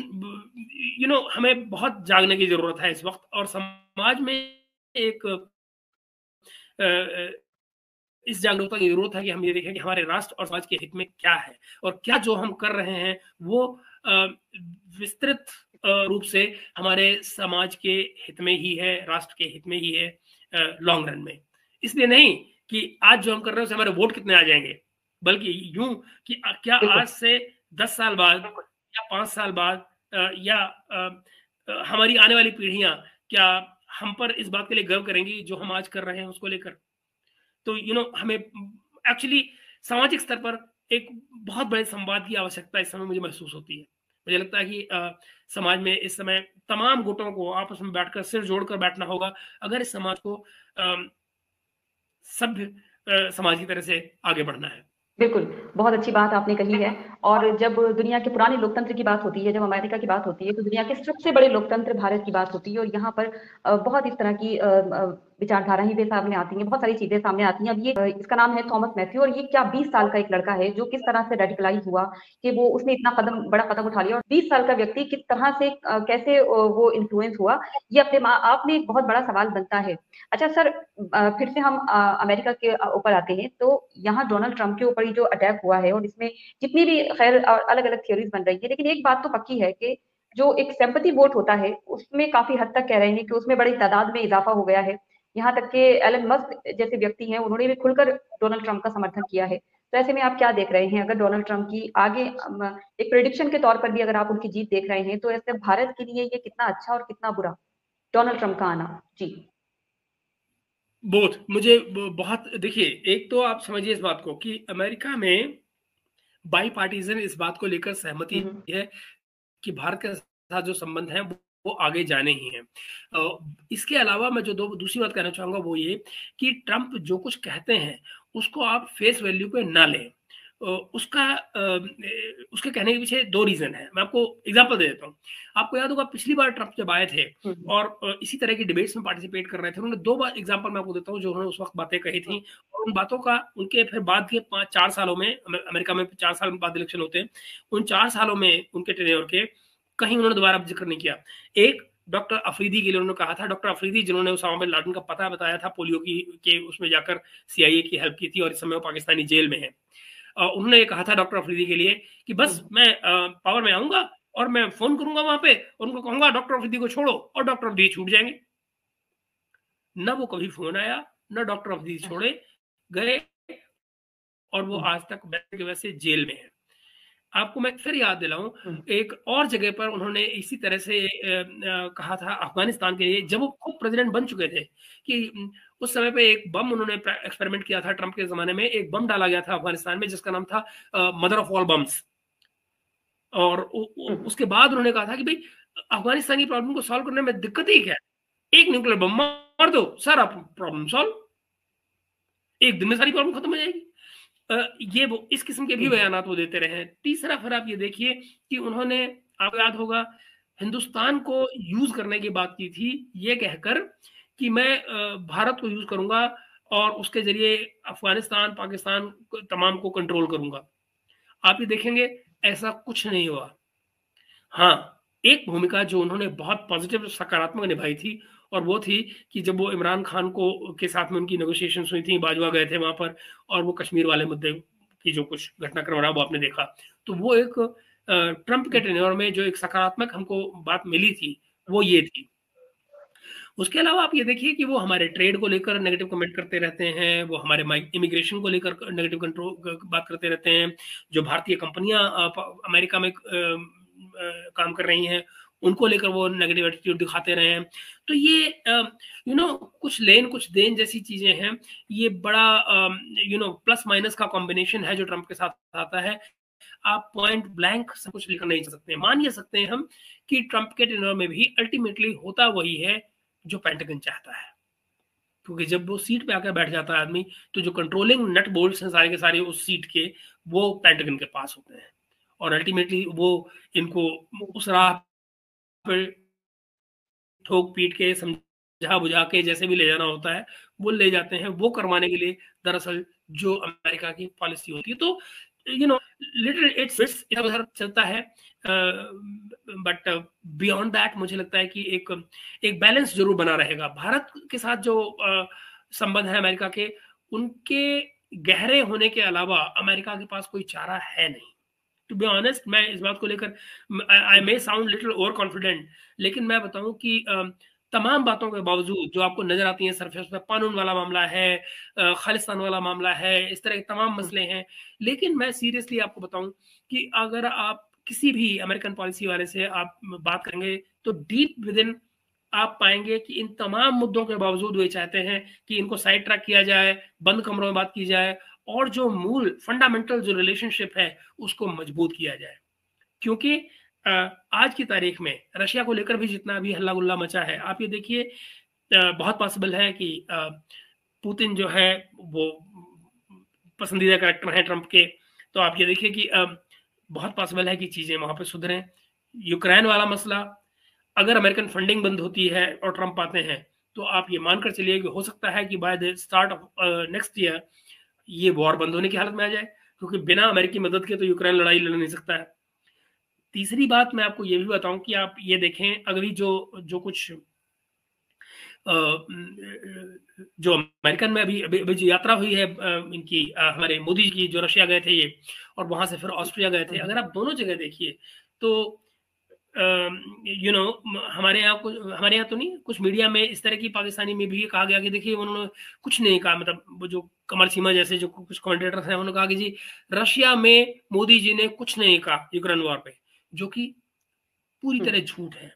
यू नो हमें बहुत जागने की ज़रूरत है इस वक्त और समाज में एक इस जागरूकता की ज़रूरत है कि हम ये देखें कि हमारे राष्ट्र और समाज के हित में क्या है और क्या जो हम कर रहे हैं वो विस्तृत रूप से हमारे समाज के हित में ही है राष्ट्र के हित में ही है लॉन्ग रन में। इसलिए नहीं कि आज जो हम कर रहे हैं उससे हमारे वोट कितने आ जाएँगे बल्कि यूँ कि क्या आज से दस साल बाद या पाँच साल बाद या हमारी आने वाली पीढ़ियाँ क्या हम पर इस बात के लिए गर्व करेंगी जो हम आज कर रहे हैं उसको लेकर। तो यू you नो know, हमें एक्चुअली सामाजिक स्तर पर एक बहुत बड़े संवाद की आवश्यकता इस समय मुझे महसूस होती है। मुझे लगता है कि आ, समाज में इस समय तमाम गुटों को आपस में बैठकर सिर जोड़कर बैठना होगा अगर इस समाज को सभ्य समाज की तरह से आगे बढ़ना है। बिल्कुल बहुत अच्छी बात आपने कही है। और जब दुनिया के पुराने लोकतंत्र की बात होती है, जब अमेरिका की बात होती है तो दुनिया के सबसे बड़े लोकतंत्र भारत की बात होती है। और यहाँ पर बहुत इस तरह की विचारधारा ही वे सामने आती हैं, बहुत सारी चीज़ें सामने आती हैं। अब ये इसका नाम है थॉमस मैथ्यू और ये क्या 20 साल का एक लड़का है जो किस तरह से रेडिकलाइज हुआ कि वो उसने इतना कदम, बड़ा कदम उठा लिया और 20 साल का व्यक्ति किस तरह से कैसे वो इन्फ्लुएंस हुआ, ये अपने आप में एक बहुत बड़ा सवाल बनता है। अच्छा सर फिर से हम अमेरिका के ऊपर आते हैं। तो यहाँ डोनाल्ड ट्रंप के ऊपर जो अटैक हुआ है और इसमें जितनी भी खैर अलग अलग थ्योरीज बन रही है, लेकिन एक बात तो पक्की है कि जो एक सेम्पति वोट होता है, उसमें काफ़ी हद तक कह रहे हैं कि उसमें बड़ी तादाद में इजाफा हो गया है। यहाँ तक कि एलन मस्क जैसे व्यक्ति हैं, उन्होंने भी खुलकर डोनाल्ड ट्रंप का समर्थन किया है। तो ऐसे में आप क्या देख रहे हैं? अगर डोनाल्ड ट्रंप की आगे एक प्रिडिक्शन के तौर पर भी अगर आप उनकी जीत देख रहे हैं तो ऐसे भारत के लिए ये कितना अच्छा और कितना बुरा? डोनाल्ड ट्रंप का आना। जी। बोथ मुझे बहुत, देखिए, एक तो आप समझिए इस बात को कि अमेरिका में बाई पार्टीजन इस बात को लेकर सहमति है कि भारत के साथ जो संबंध है वो आगे जाने ही हैं। इसके अलावा मैं जो दो दूसरी बात कहना चाहूँगा वो ये कि ट्रंप जो कुछ कहते हैं उसको आप फेस वैल्यू पे ना लें। उसका उसके कहने के पीछे दो रीजन है। मैं आपको एग्जांपल दे देता हूँ। आपको याद होगा पिछली बार ट्रंप जब आए थे हम्म। और इसी तरह की डिबेट्स में पार्टिसिपेट कर रहे थे उन्होंने दो बार एग्जांपल मैं आपको देता हूँ जो उन्होंने उस वक्त बातें कही थी। और उन बातों का उनके फिर बाद के पाँच चार सालों में अमेरिका में चार साल बाद इलेक्शन होते हैं उन चार सालों में उनके टेन्योर के कहीं उन्होंने दोबारा ज़िक्र नहीं किया। एक डॉक्टर अफरीदी के लिए उन्होंने कहा था डॉक्टर अफरीदी जिन्होंने उसामा बिन लादेन का पता बताया था पोलियो की के उसमें जाकर सीआईए की हेल्प की थी और इस समय वो पाकिस्तानी जेल में है। उन्होंने ये कहा था डॉक्टर अफरीदी के लिए कि बस हम्म। मैं पावर में आऊँगा और मैं फ़ोन करूँगा वहाँ पे और उनको कहूँगा डॉक्टर अफरीदी को छोड़ो और डॉक्टर अफरीदी छूट जाएँगे न वो कभी फ़ोन आया न डॉक्टर अफरीदी छोड़े गए और वो हम्म। आज तक वैसे के वैसे जेल में है आपको मैं फिर याद दिलाऊं हम्म। एक और जगह पर उन्होंने इसी तरह से कहा था अफ़गानिस्तान के लिए जब वो खुद प्रेसिडेंट बन चुके थे कि उस समय पे एक बम उन्होंने एक्सपेरिमेंट किया था ट्रंप के जमाने में। एक बम डाला गया था अफ़गानिस्तान में जिसका नाम था मदर ऑफ़ ऑल बम्स और। उसके बाद उन्होंने कहा था कि भाई अफ़गानिस्तान की प्रॉब्लम को सॉल्व करने में दिक्कत ही क्या है? एक न्यूक्लियर बम मार दो सारा प्रॉब्लम सॉल्व एक दिन में सारी प्रॉब्लम खत्म हो जाएगी। ये वो इस किस्म के भी हम्म। बयान वो देते रहे हैं। तीसरा फिर आप ये देखिए कि उन्होंने आपको याद होगा हिंदुस्तान को यूज़ करने की बात की थी ये कहकर कि मैं भारत को यूज़ करूँगा और उसके ज़रिए अफ़गानिस्तान, पाकिस्तान तमाम को कंट्रोल करूँगा। आप ये देखेंगे, ऐसा कुछ नहीं हुआ। हाँ एक भूमिका जो उन्होंने बहुत पॉजिटिव सकारात्मक निभाई थी और वो थी कि जब वो इमरान खान को, के साथ में उनकी नेगोशिएशन हुई थी, बाजवा गए थे वहाँ पर और वो कश्मीर वाले मुद्दे की जो कुछ घटनाक्रम रहा वो आपने देखा तो वो एक ट्रंप के टेन्योर में जो एक सकारात्मक हमको बात मिली थी, वो ये थी। उसके अलावा आप ये देखिए कि वो हमारे ट्रेड को लेकर नेगेटिव कमेंट करते रहते हैं, वो हमारे इमिग्रेशन को लेकर नेगेटिव कंट्रोल बात करते रहते हैं, जो भारतीय कंपनियाँ अमेरिका में काम कर रही हैं, उनको लेकर वो नेगेटिव एटीट्यूड दिखाते रहे हैं। तो ये यू नो कुछ लेन, कुछ देन जैसी चीज़ें हैं, ये बड़ा यू नो प्लस माइनस का कॉम्बिनेशन है जो ट्रंप के साथ आता है। आप पॉइंट ब्लैंक सब कुछ लेकर नहीं सकते। मान ये सकते हैं हम कि ट्रंप के टेनर में भी अल्टीमेटली होता वही है जो पेंटागन चाहता है। क्योंकि जब वो सीट पे आकर बैठ जाता है आदमी तो जो कंट्रोलिंग नट बोल्ट हैं सारे के सारे उस सीट के, वो पेंटागन के पास होते हैं। और अल्टीमेटली वो इनको उस राह पर ठोक पीट के, समझा बुझा के, जैसे भी ले जाना होता है, वो ले जाते हैं। वो करवाने के लिए दरअसल जो अमेरिका की पॉलिसी होती है। तो यू नो लिटिल इट्स इधर उधर चलता है। बट बियॉन्ड दैट मुझे लगता है कि एक एक बैलेंस ज़रूर बना रहेगा भारत के साथ जो संबंध है अमेरिका के, उनके गहरे होने के अलावा अमेरिका के पास कोई चारा है नहीं टू बी ऑनेस्ट मैं इस बात को लेकर I may sound little over confident लेकिन मैं बताऊँ कि तमाम बातों के बावजूद जो आपको नज़र आती हैं सरफेस पे कानून वाला मामला है खालिस्तान वाला मामला है, इस तरह के तमाम। मसले हैं लेकिन मैं सीरियसली आपको बताऊँ कि अगर आप किसी भी अमेरिकन पॉलिसी वाले से आप बात करेंगे तो डीप विद इन आप पाएँगे कि इन तमाम मुद्दों के बावजूद वे चाहते हैं कि इनको साइड ट्रैक किया जाए, बंद कमरों में बात की जाए, और जो मूल फंडामेंटल जो रिलेशनशिप है, उसको मज़बूत किया जाए। क्योंकि आज की तारीख में रशिया को लेकर भी जितना भी हल्ला गुल्ला मचा है, आप ये देखिए बहुत पॉसिबल है कि पुतिन जो है, वो पसंदीदा करेक्टर है ट्रंप के। तो आप ये देखिए कि बहुत पॉसिबल है कि चीज़ें वहाँ पे सुधरें। यूक्रेन वाला मसला, अगर अमेरिकन फंडिंग बंद होती है और ट्रंप आते हैं तो आप ये मानकर चलिए कि हो सकता है कि by the start of next year ये वॉर बंद होने की हालत में आ जाए, क्योंकि बिना अमेरिकी मदद के तो यूक्रेन लड़ाई लड़ नहीं सकता है। तीसरी बात मैं आपको ये भी बताऊँ कि आप ये देखें, अगली जो जो कुछ जो अमेरिकन में अभी अभी, अभी जो यात्रा हुई है इनकी हमारे मोदी जी की जो रशिया गए थे ये और वहाँ से फिर ऑस्ट्रिया गए थे। अगर आप दोनों जगह देखिए तो यू नो हमारे यहाँ कुछ हमारे यहाँ तो नहीं कुछ मीडिया में इस तरह की पाकिस्तानी में भी ये कहा गया कि देखिए उन्होंने कुछ नहीं कहा मतलब वो जो कमर सीमा जैसे जो कुछ कमेंटेटर्स हैं उन्होंने कहा कि जी रशिया में मोदी जी ने कुछ नहीं कहा यूक्रेन वॉर पे जो कि पूरी हम्म। तरह झूठ है।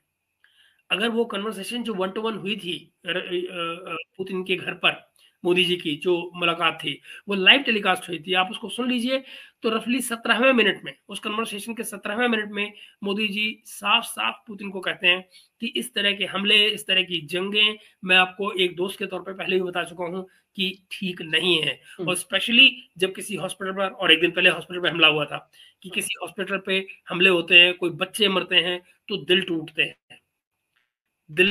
अगर वो कन्वर्सेशन जो वन टू वन हुई थी पुतिन के घर पर मोदी जी की जो मुलाकात थी वो लाइव टेलीकास्ट हुई थी। आप उसको सुन लीजिए तो रफली सत्रहवें मिनट में उस कन्वर्सेशन के सत्रहवें मिनट में मोदी जी साफ़ साफ़ पुतिन को कहते हैं कि इस तरह के हमले इस तरह की जंगें मैं आपको एक दोस्त के तौर पर पहले भी बता चुका हूँ कि ठीक नहीं है। हम्म। और स्पेशली जब किसी हॉस्पिटल पर और एक दिन पहले हॉस्पिटल पर हमला हुआ था कि किसी हॉस्पिटल पे हमले होते हैं कोई बच्चे मरते हैं तो दिल टूटते हैं। दिल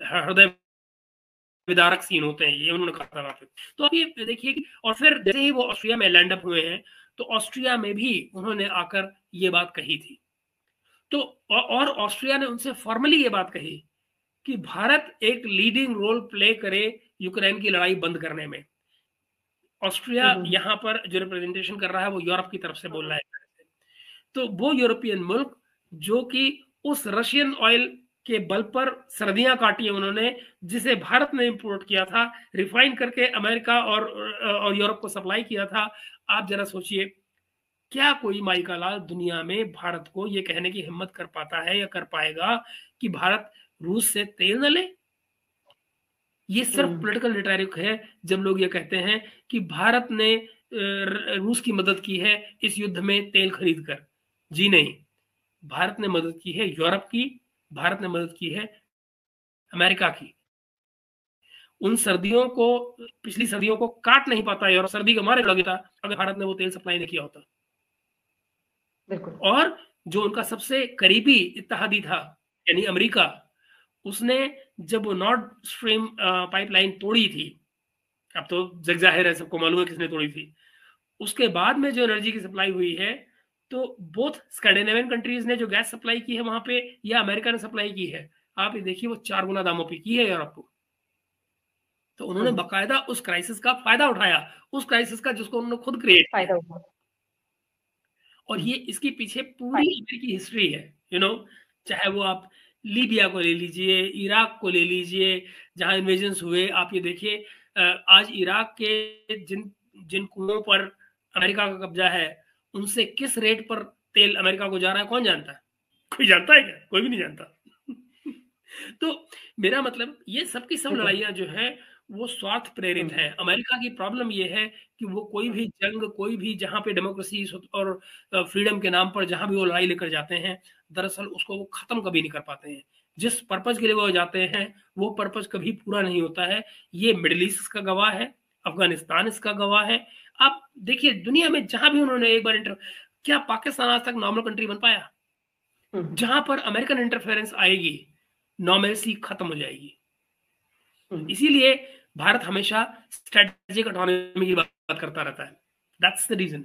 हृदय विदारक सीन होते हैं ये उन्होंने कहा था वहाँ पे। तो अब ये देखिए कि और फिर जैसे ही वो ऑस्ट्रिया में लैंड अप हुए हैं तो ऑस्ट्रिया में भी उन्होंने आकर ये बात कही थी। तो और ऑस्ट्रिया ने उनसे फॉर्मली ये बात कही कि भारत एक लीडिंग रोल प्ले करे यूक्रेन की लड़ाई बंद करने में। Austria hmm. यहाँ पर जो रिप्रेजेंटेशन कर रहा है वो यूरोप की तरफ़ से बोल रहा है। तो वो यूरोपियन मुल्क जो कि उस रशियन ऑयल के बल पर सर्दियाँ काटी है उन्होंने जिसे भारत ने इंपोर्ट किया था रिफाइन करके अमेरिका और और यूरोप को सप्लाई किया था। आप जरा सोचिए क्या कोई माइका लाल दुनिया में भारत को ये कहने की हिम्मत कर पाता है या कर पाएगा कि भारत रूस से तेल न ले? ये सिर्फ़ पॉलिटिकल हम्म। रिटायरिक है जब लोग ये कहते हैं कि भारत ने रूस की मदद की है इस युद्ध में तेल खरीद कर जी नहीं भारत ने मदद की है यूरोप की भारत ने मदद की है अमेरिका की। उन सर्दियों को पिछली सर्दियों को काट नहीं पाता है और सर्दी के मारे लगे था अगर भारत ने वो तेल सप्लाई नहीं किया होता। बिल्कुल। और जो उनका सबसे करीबी इत्तेहादी था यानी अमेरिका उसने जब नॉर्थ स्ट्रीम पाइपलाइन तोड़ी थी अब तो जग ज़ाहिर है सबको मालूम है किसने तोड़ी थी उसके बाद में जो एनर्जी की सप्लाई हुई है तो बोथ स्कैंडिनेवियन कंट्रीज़ ने जो गैस सप्लाई की है वहाँ पे या अमेरिका ने सप्लाई की है आप ये देखिए वो चार गुना दामों पे की है यूरोप को तो उन्होंने हम्म। बकायदा उस क्राइसिस का फ़ायदा उठाया उस क्राइसिस का जिसको उन्होंने खुद क्रिएट फ़ायदा और ये इसके पीछे पूरी अमेरिकी हिस्ट्री है यू you नो know, चाहे वो आप लीबिया को ले लीजिए इराक को ले लीजिए जहाँ इन्वेजन हुए आप ये देखिए आज इराक के जिन जिन कुओं पर अमेरिका का कब्जा है उनसे किस रेट पर तेल अमेरिका को जा रहा है कौन जानता है? कोई जानता है क्या? कोई भी नहीं जानता। [LAUGHS] तो मेरा मतलब ये सबकी सब लड़ाइयाँ जो है वो स्वार्थ प्रेरित है। अमेरिका की प्रॉब्लम ये है कि वो कोई भी जंग कोई भी जहाँ पे डेमोक्रेसी और फ्रीडम के नाम पर जहाँ भी वो लड़ाई लेकर जाते हैं दरअसल उसको वो खत्म कभी नहीं कर पाते हैं। जिस पर्पज के लिए वो जाते हैं वो पर्पज कभी पूरा नहीं होता है। ये मिडिल ईस्ट इसका गवाह है। अफ़गानिस्तान इसका गवाह है। आप देखिए दुनिया में जहाँ भी उन्होंने एक बार इंटर क्या पाकिस्तान आज तक नॉर्मल कंट्री बन पाया? हम्म। जहाँ पर अमेरिकन इंटरफेरेंस आएगी नॉर्मेसी खत्म हो जाएगी। हम्म। इसीलिए भारत हमेशा स्ट्रेटेजिक ऑटोनॉमी की बात करता रहता है। दैट्स द रीजन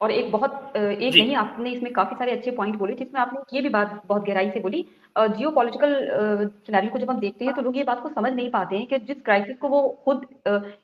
और एक बहुत एक नहीं आपने इसमें काफ़ी सारे अच्छे पॉइंट बोले जिसमें आपने ये भी बात बहुत गहराई से बोली जियो पॉलिटिकल को जब हम देखते हैं तो लोग ये बात को समझ नहीं पाते हैं कि जिस क्राइसिस को वो खुद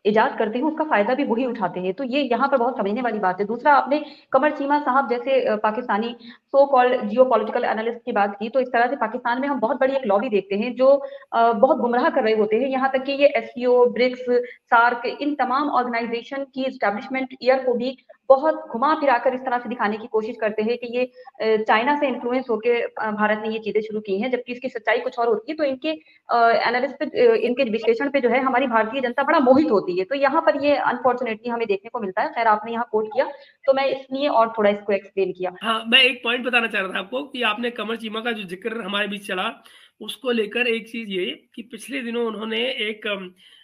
इजाद करते हैं, उसका फ़ायदा भी वही उठाते हैं। तो ये यहाँ पर बहुत समझने वाली बात है। दूसरा, आपने कमर चीमा साहब जैसे Pakistani so called geo political analyst की बात की तो इस तरह से पाकिस्तान में हम बहुत बड़ी एक लॉबी देखते हैं जो बहुत गुमराह कर रहे होते हैं। यहाँ तक कि ये एससीओ ब्रिक्स सार्क इन तमाम ऑर्गेनाइजेशन की स्टैब्लिशमेंट ईयर को भी बहुत घुमा फिराकर इस तरह से दिखाने की कोशिश करते हैं कि ये चाइना से इन्फ्लुएंस होकर भारत ने ये चीज़ें शुरू की हैं, जबकि इसकी सच्चाई कुछ और होती है तो इनके एनालिस्ट पे इनके विश्लेषण पे जो है हमारी भारतीय जनता बड़ा मोहित होती है। तो यहाँ पर ये अनफॉर्चुनेटली हमें देखने को मिलता है। खैर, आपने यहाँ कोट किया तो मैं इसलिए और थोड़ा इसको एक्सप्लेन किया। हाँ मैं एक पॉइंट बताना चाह रहा था आपको कि आपने कमर चीमा का जो ज़िक्र हमारे बीच चला, उसको लेकर एक चीज़ ये कि पिछले दिनों उन्होंने एक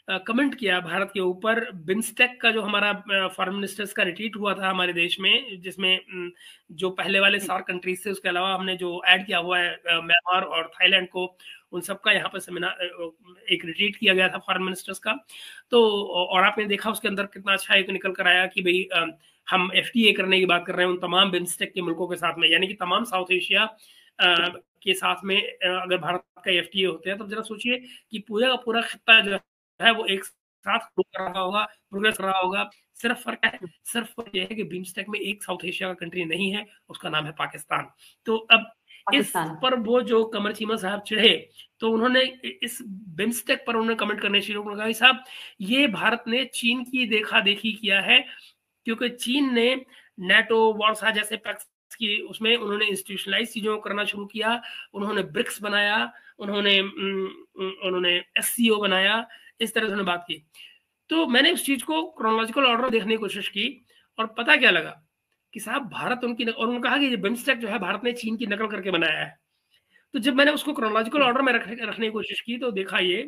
कमेंट किया भारत के ऊपर। बिम्स्टेक का जो हमारा फॉरेन मिनिस्टर्स का रिट्रीट हुआ था हमारे देश में जिसमें जो पहले वाले सार कंट्रीज़ थे उसके अलावा हमने जो ऐड किया हुआ है म्यांमार और थाईलैंड को उन सबका यहाँ पर सेमिनार एक रिट्रीट किया गया था फॉरेन मिनिस्टर्स का। तो और आपने देखा उसके अंदर कितना अच्छा एक निकल कर आया कि भाई हम एफटीए करने की बात कर रहे हैं उन तमाम बिम्स्टेक के मुल्कों के साथ में यानी कि तमाम साउथ एशिया के साथ में अगर भारत का एफटीए होते हैं तो जरा सोचिए कि पूरा का पूरा खत्ता जो है वो एक साथ ग्रो कर रहा होगा प्रोग्रेस कर रहा होगा। सिर्फ़ फ़र्क है सिर्फ़ फ़र्क यह है कि बीमस्टेक में एक साउथ एशिया का कंट्री नहीं है उसका नाम है पाकिस्तान। तो अब इस पर वो जो कमर चीमा साहब चिढ़े तो उन्होंने इस बिम्स्टेक पर उन्होंने कमेंट करने शुरू कर कहा साहब ये भारत ने चीन की देखा देखी किया है क्योंकि चीन ने नेटो वॉर्सा जैसे की उसमें उन्होंने इंस्टीट्यूशनलाइज चीज़ों को करना शुरू किया उन्होंने ब्रिक्स बनाया उन्होंने उन्होंने एससीओ बनाया इस तरह से उन्होंने बात की। तो मैंने उस चीज़ को क्रोनोलॉजिकल ऑर्डर देखने की कोशिश की और पता क्या लगा कि साहब भारत उनकी और उन्होंने कहा कि ये बिम्स्टेक जो है भारत ने चीन की नकल करके बनाया है। तो जब मैंने उसको क्रोनोलॉजिकल ऑर्डर में रख, रखने की कोशिश की तो देखा ये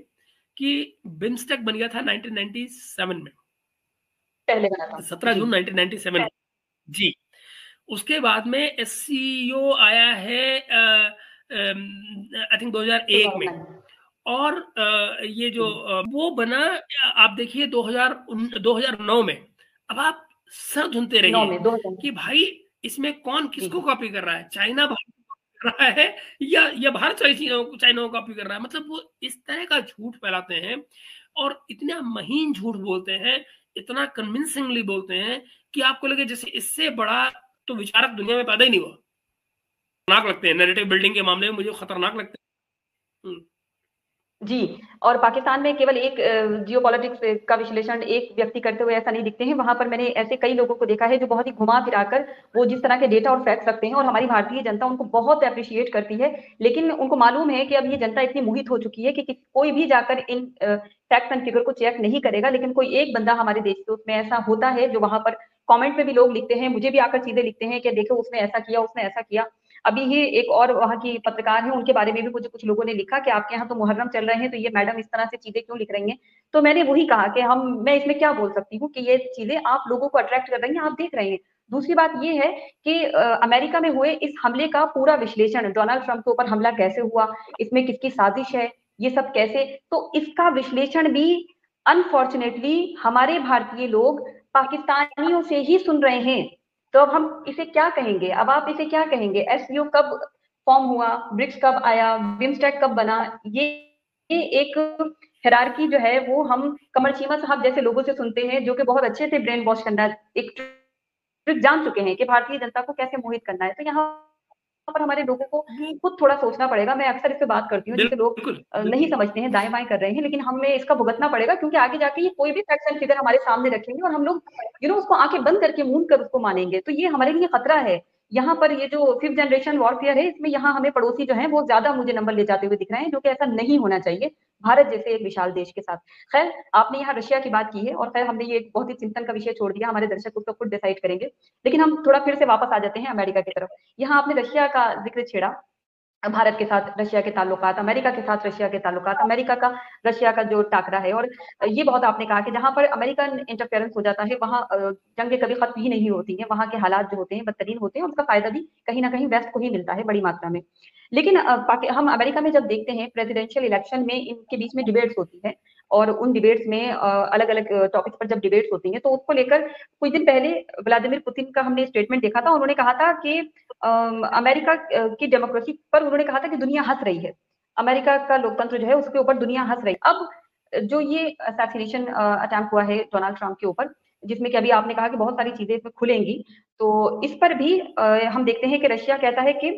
कि बिम्स्टेक बन गया था 1997 में। पहले बना था। सत्रह जून 1997 में। जी। उसके बाद में एससीओ आया है आई थिंक 2001 में। और ये जो वो बना आप देखिए 2000 2009 में अब आप सर धुनते रहिए कि भाई इसमें कौन किसको कॉपी कर रहा है? चाइना कर रहा है या या भारत चाइना को कॉपी कर रहा है? मतलब वो इस तरह का झूठ फैलाते हैं और इतना महीन झूठ बोलते हैं इतना कन्विंसिंगली बोलते हैं कि आपको लगे जैसे इससे बड़ा तो विचारक दुनिया में पैदा ही नहीं हुआ। खतरनाक लगते हैं नैरेटिव बिल्डिंग के मामले में मुझे खतरनाक लगते हैं। हम्म। जी और पाकिस्तान में केवल एक जियो पॉलिटिक्स का विश्लेषण एक व्यक्ति करते हुए ऐसा नहीं दिखते हैं। वहाँ पर मैंने ऐसे कई लोगों को देखा है जो बहुत ही घुमा फिराकर वो जिस तरह के डेटा और फैक्ट्स रखते हैं और हमारी भारतीय जनता उनको बहुत अप्रिशिएट करती है। लेकिन उनको मालूम है कि अब ये जनता इतनी मोहित हो चुकी है कि, कि कोई भी जाकर इन फैक्ट्स एंड फिगर को चेक नहीं करेगा लेकिन कोई एक बंदा हमारे देश के उसमें ऐसा होता है जो वहाँ पर कॉमेंट में भी लोग लिखते हैं मुझे भी आकर चीज़ें लिखते हैं कि देखो उसने ऐसा किया उसने ऐसा किया। अभी ही एक और वहाँ की पत्रकार है, उनके बारे में भी मुझे कुछ लोगों ने लिखा कि आपके यहाँ तो मुहर्रम चल रहे हैं तो ये मैडम इस तरह से चीज़ें क्यों लिख रही हैं? तो मैंने वही कहा कि हम, मैं इसमें क्या बोल सकती हूँ कि ये चीज़ें आप लोगों को अट्रैक्ट कर रही हैं, आप देख रहे हैं। दूसरी बात ये है कि अमेरिका में हुए इस हमले का पूरा विश्लेषण, डोनाल्ड ट्रंप के ऊपर हमला कैसे हुआ, इसमें किसकी साजिश है, ये सब कैसे? तो इसका विश्लेषण भी अनफॉर्चुनेटली हमारे भारतीय लोग पाकिस्तानियों से ही सुन रहे हैं। तो अब हम इसे क्या कहेंगे? अब आप इसे क्या कहेंगे? एस कब फॉर्म हुआ? ब्रिक्स कब आया? बिम्स्टेक कब बना? ये ये एक हरारकी जो है, वो हम कमर चीमा साहब जैसे लोगों से सुनते हैं, जो कि बहुत अच्छे से ब्रेन वॉश करना। एक जान चुके हैं कि भारतीय जनता को कैसे मोहित करना है। तो यहाँ पर हमारे लोगों को खुद थोड़ा सोचना पड़ेगा। मैं अक्सर इस पर बात करती हूँ जिससे लोग नहीं समझते हैं दाएँ बाएँ कर रहे हैं लेकिन हमें इसका भुगतना पड़ेगा क्योंकि आगे जाके ये कोई भी फैक्ट एंड फिगर हमारे सामने रखेंगे और हम लोग यू नो उसको आँखें बंद करके मूंद कर उसको मानेंगे। तो ये हमारे लिए खतरा है। यहाँ पर ये जो फिफ्थ जनरेशन वॉरफेयर है, इसमें यहाँ हमें पड़ोसी जो है, वो ज़्यादा मुझे नंबर ले जाते हुए दिख रहे हैं, जो कि ऐसा नहीं होना चाहिए। भारत जैसे एक विशाल देश के साथ। खैर, आपने यहाँ रशिया की बात की है और खैर, हमने ये एक बहुत ही चिंतन का विषय छोड़ दिया। हमारे दर्शक उसको खुद डिसाइड करेंगे। लेकिन हम थोड़ा फिर से वापस आ जाते हैं अमेरिका की तरफ़। यहाँ आपने रशिया का ज़िक्र छेड़ा। भारत के साथ, रशिया के ताल्लुक अमेरिका के साथ रशिया के ताल्लुक अमेरिका का, रशिया का जो टाकरा है, और ये बहुत आपने कहा कि जहाँ पर अमेरिकन इंटरफेरेंस हो जाता है, वहाँ जंग कभी खत्म ही नहीं होती है, वहाँ के हालात जो होते हैं, बदतरीन होते हैं उसका फ़ायदा भी कहीं ना कहीं वेस्ट को ही मिलता है बड़ी मात्रा में। लेकिन हम अमेरिका में जब देखते हैं प्रेसिडेंशियल इलेक्शन में इनके बीच में डिबेट्स होती है और उन डिबेट्स में अलग अलग टॉपिक्स पर जब डिबेट्स होती हैं तो उसको लेकर कुछ दिन पहले व्लादिमिर पुतिन का हमने स्टेटमेंट देखा था, उन्होंने कहा था कि अमेरिका की डेमोक्रेसी पर उन्होंने कहा था कि दुनिया हंस रही है। अमेरिका का लोकतंत्र जो है, उसके ऊपर दुनिया हंस रही है। अब, जो ये असैसिनेशन अटैम्प हुआ है डोनाल्ड ट्रंप के ऊपर, जिसमें कि अभी आपने कहा कि बहुत सारी चीज़ें इसमें खुलेंगी तो इस पर भी हम देखते हैं कि रशिया कहता है कि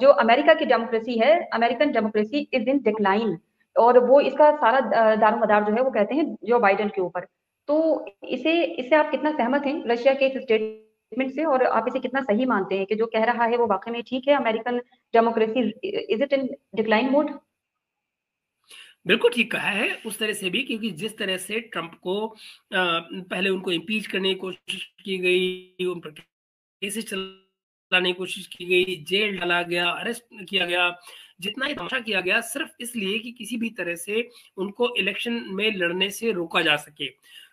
जो अमेरिका की डेमोक्रेसी है American democracy is in decline और वो इसका सारा दारो मदार जो है वो कहते हैं जो बाइडन के ऊपर। तो इसे इससे आप कितना सहमत हैं रशिया के इस स्टेटमेंट से? और आप इसे कितना सही मानते हैं कि जो कह रहा है वो वाकई में ठीक है? American democracy is it in decline mode बिल्कुल ठीक कहा है उस तरह से भी क्योंकि जिस तरह से ट्रंप को आ, पहले उनको इम्पीच करने की कोशिश की गई उन पर केसेस चलाने की कोशिश की गई जेल डाला गया अरेस्ट किया गया जितना ही तमाशा किया गया, सिर्फ़ इसलिए कि किसी भी तरह से उनको इलेक्शन में लड़ने से रोका जा सके।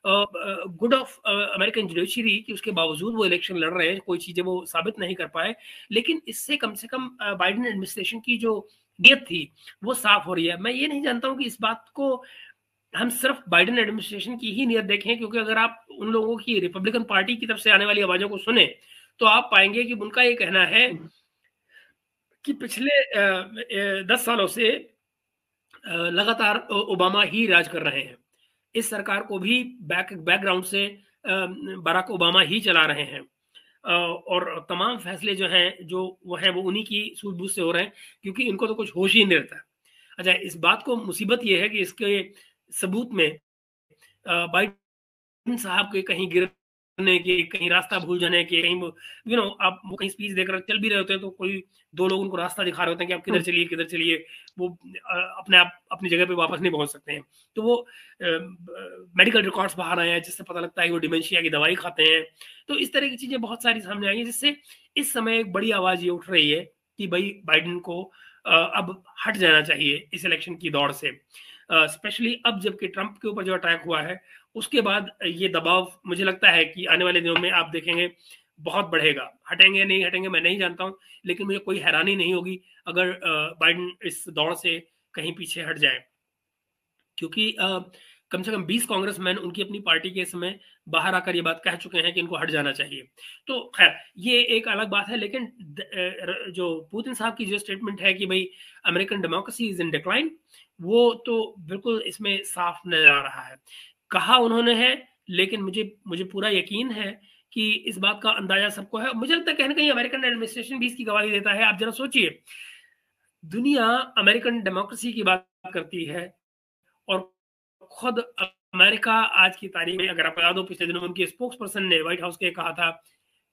गुड ऑफ़ अमेरिकन जुडिशरी कि उसके बावजूद वो इलेक्शन लड़ रहे हैं, कोई चीज़ें वो साबित नहीं कर पाए, लेकिन इससे कम से कम बाइडन एडमिनिस्ट्रेशन की जो नियत थी, वो साफ़ हो रही है। मैं ये नहीं जानता हूँ कि इस बात को हम सिर्फ़ बाइडन एडमिनिस्ट्रेशन की ही नियत देखें, क्योंकि अगर आप उन लोगों की रिपब्लिकन पार्टी की तरफ़ से आने वाली आवाजों को सुने तो आप पाएँगे कि उनका ये कहना है कि पिछले दस सालों से लगातार ओबामा ही राज कर रहे हैं। इस सरकार को भी बैक, बैकग्राउंड से बराक ओबामा ही चला रहे हैं। और तमाम फैसले जो हैं, जो वो हैं, वो उन्हीं की सूझबूझ से हो रहे हैं, क्योंकि इनको तो कुछ होश ही नहीं रहता। अच्छा इस बात को मुसीबत ये है कि इसके सबूत में बाइडन साहब के कहीं गिर करने के कहीं रास्ता भूल जाने के कहीं यू नो आप वो कहीं स्पीच देकर चल भी रहे होते हैं तो कोई दो लोग उनको रास्ता दिखा रहे होते हैं कि आप किधर चलिए किधर चलिए वो अपने आप अपनी जगह पे वापस नहीं पहुँच सकते हैं। तो वो मेडिकल रिकॉर्ड्स बाहर आए हैं जिससे पता लगता है कि वो डिमेंशिया की दवाई खाते हैं। तो इस तरह की चीज़ें बहुत सारी सामने आई हैं जिससे इस समय एक बड़ी आवाज़ ये उठ रही है कि भाई बाइडन को अब हट जाना चाहिए इस इलेक्शन की दौड़ से। स्पेशली अब जबकि ट्रंप के ऊपर जो अटैक हुआ है, उसके बाद ये दबाव मुझे लगता है कि आने वाले दिनों में आप देखेंगे बहुत बढ़ेगा। हटेंगे नहीं, हटेंगे मैं नहीं जानता हूँ, लेकिन मुझे कोई हैरानी नहीं होगी अगर बाइडन इस दौड़ से कहीं पीछे हट जाए। क्योंकि कम से कम 20 कांग्रेसमैन उनकी अपनी पार्टी के समय बाहर आकर ये बात कह चुके हैं कि इनको हट जाना चाहिए। तो खैर, ये एक अलग बात है, लेकिन जो पुतिन साहब की जो स्टेटमेंट है कि भाई American democracy is in decline वो तो बिल्कुल इसमें साफ़ नज़र आ रहा है। कहा उन्होंने है, लेकिन मुझे मुझे पूरा यकीन है कि इस बात का अंदाज़ा सबको है। मुझे लगता है कहीं ना कहीं अमेरिकन एडमिनिस्ट्रेशन भी इसकी गवाही देता है। आप जरा सोचिए, दुनिया अमेरिकन डेमोक्रेसी की बात करती है और खुद अमेरिका आज की तारीख में, अगर आप याद हो, पिछले दिनों उनके स्पोक्स पर्सन ने व्हाइट हाउस के कहा था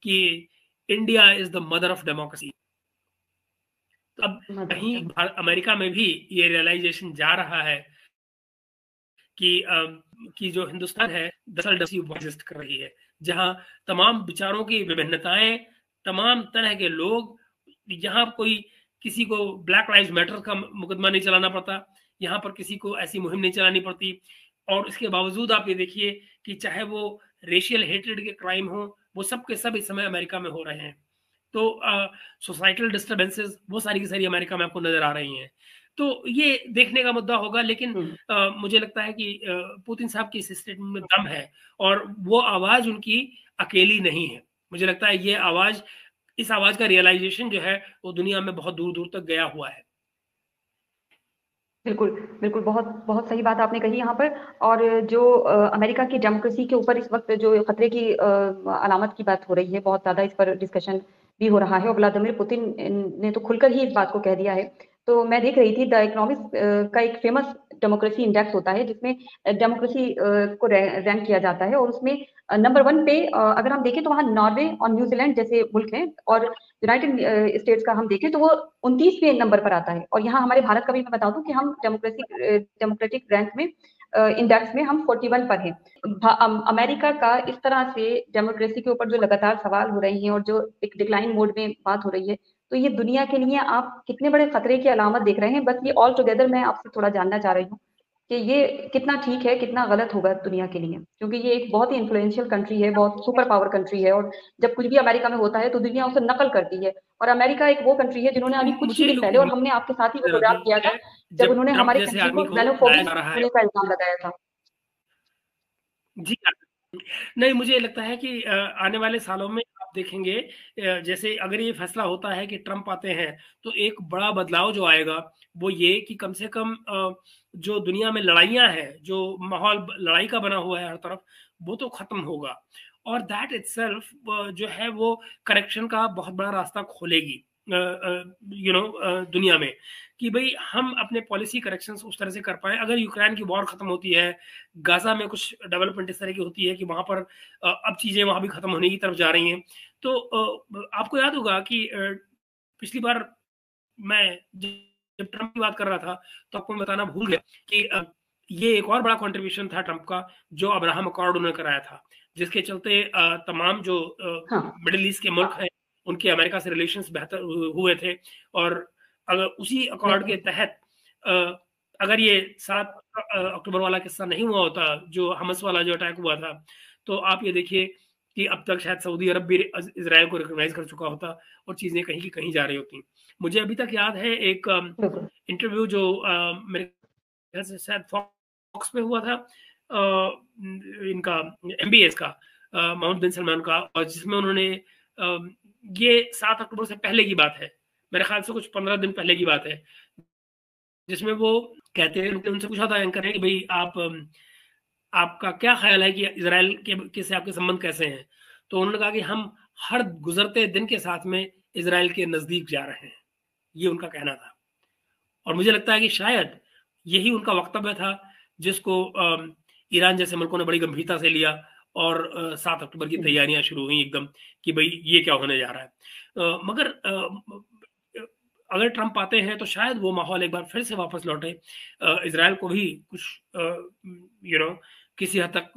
कि India is the mother of democracy अब कहीं अमेरिका में भी ये रियलाइजेशन जा रहा है कि कि जो हिंदुस्तान है दरअसल एग्जिस्ट कर रही है जहाँ तमाम विचारों की विभिन्नताएँ तमाम तरह के लोग यहाँ कोई किसी को ब्लैक लाइव मैटर का मुकदमा नहीं चलाना पड़ता यहाँ पर किसी को ऐसी मुहिम नहीं चलानी पड़ती। और इसके बावजूद आप ये देखिए कि चाहे वो रेशियल हेटेड के क्राइम हो वो सब के सब इस समय अमेरिका में हो रहे हैं। तो सोसाइटल डिस्टर्बेंसेस वो सारी की सारी अमेरिका में आपको नज़र आ रही हैं। तो ये देखने का मुद्दा होगा लेकिन आ, मुझे लगता है कि पुतिन साहब की स्टेटमेंट में दम है और वो आवाज़ उनकी अकेली नहीं है। मुझे लगता है ये आवाज़ इस आवाज़ का रियलाइजेशन जो है वो दुनिया में बहुत दूर दूर तक गया हुआ है। बिल्कुल, बिल्कुल, बहुत बहुत सही बात आपने कही यहाँ पर और जो आ, अमेरिका की डेमोक्रेसी के ऊपर इस वक्त जो खतरे की आ, अलामत की बात हो रही है, बहुत ज़्यादा इस पर डिस्कशन भी हो रहा है और व्लादिमीर पुतिन ने तो खुलकर ही इस बात को कह दिया है। तो मैं देख रही थी, द इकोनॉमिक्स का एक फ़ेमस डेमोक्रेसी इंडेक्स होता है, जिसमें डेमोक्रेसी को रैंक किया जाता है और उसमें नंबर वन पे अगर हम देखें तो वहाँ नॉर्वे और न्यूजीलैंड जैसे मुल्क हैं और यूनाइटेड स्टेट्स का हम देखें तो वो उनतीसवें नंबर पर आता है और यहाँ हमारे भारत का भी मैं बता दूँ कि हम डेमोक्रेसी डेमोक्रेटिक रैंक में इंडेक्स में हम 41 पर हैं। अमेरिका का इस तरह से डेमोक्रेसी के ऊपर जो लगातार सवाल हो रहे हैं और जो एक डिक्लाइन मोड में बात हो रही है तो ये दुनिया के लिए आप कितने बड़े खतरे की अलामत देख रहे हैं? बस ये ऑल टुगेदर मैं आपसे थोड़ा जानना चाह रही हूँ कि ये कितना ठीक है कितना गलत होगा दुनिया के लिए? क्योंकि ये एक बहुत ही इन्फ्लुएंशियल कंट्री है बहुत सुपर पावर कंट्री है और जब कुछ भी अमेरिका में होता है तो दुनिया उसे नकल करती है। और अमेरिका एक वो कंट्री है जिन्होंने अभी कुछ ही दिन पहले और हमने आपके साथ ही प्रोग्राम किया था। जब उन्होंने हमारे कंट्री को इल्ज़ाम लगाया था। जी नहीं मुझे लगता है कि आने वाले सालों में आप देखेंगे जैसे अगर ये फैसला होता है कि ट्रंप आते हैं तो एक बड़ा बदलाव जो आएगा वो ये कि कम से कम जो दुनिया में लड़ाइयाँ हैं जो माहौल लड़ाई का बना हुआ है हर तरफ़ वो तो खत्म होगा। और दैट इट्सल्फ जो है वो करेक्शन का बहुत बड़ा रास्ता खोलेगी। यू नो दुनिया में कि भाई हम अपने पॉलिसी करेक्शन उस तरह से कर पाए। अगर यूक्रेन की वॉर खत्म होती है गाजा में कुछ डेवलपमेंट इस तरह की होती है कि वहाँ पर अब चीज़ें वहाँ भी खत्म होने की तरफ़ जा रही हैं। तो आपको याद होगा कि पिछली बार मैं जब ट्रंप की बात कर रहा था तो आपको मैं बताना भूल गया कि ये एक और बड़ा कंट्रीब्यूशन था ट्रंप का जो अब्राहम अकॉर्ड उन्होंने कराया था जिसके चलते तमाम जो मिडिल ईस्ट के मुल्क हैं उनके अमेरिका से रिलेशन बेहतर हुए थे। और अगर उसी अकॉर्ड के तहत अगर ये सात अक्टूबर वाला किस्सा नहीं हुआ होता जो हमस वाला जो अटैक हुआ था तो आप ये देखिए कि अब तक शायद सऊदी अरब भी इसराइल को रिकॉग्नाइज कर चुका होता और चीज़ें कहीं की कहीं जा रही होती। मुझे अभी तक याद है एक इंटरव्यू जो मेरे शायद फॉक्स पे हुआ था इनका एम का मोहम्मद बिन सलमान का और जिसमें उन्होंने ये सात अक्टूबर से पहले की बात है। मेरे ख्याल से कुछ पंद्रह दिन पहले की बात है। जिसमें वो कहते हैं उनसे पूछा था एंकर ने कि भाई आप आपका क्या ख्याल है कि इसराइल के, के से आपके संबंध कैसे हैं? तो उन्होंने कहा कि हम हर गुजरते दिन के साथ में इसराइल के नज़दीक जा रहे हैं। ये उनका कहना था। और मुझे लगता है कि शायद यही उनका वक्तव्य था जिसको ईरान जैसे मुल्कों ने बड़ी गंभीरता से लिया। और सात अक्टूबर की तैयारियाँ शुरू हुई एकदम कि भाई ये क्या होने जा रहा है। मगर अगर ट्रंप आते हैं तो शायद वो माहौल एक बार फिर से वापस लौटे। इसराइल को भी कुछ यू नो किसी हद तक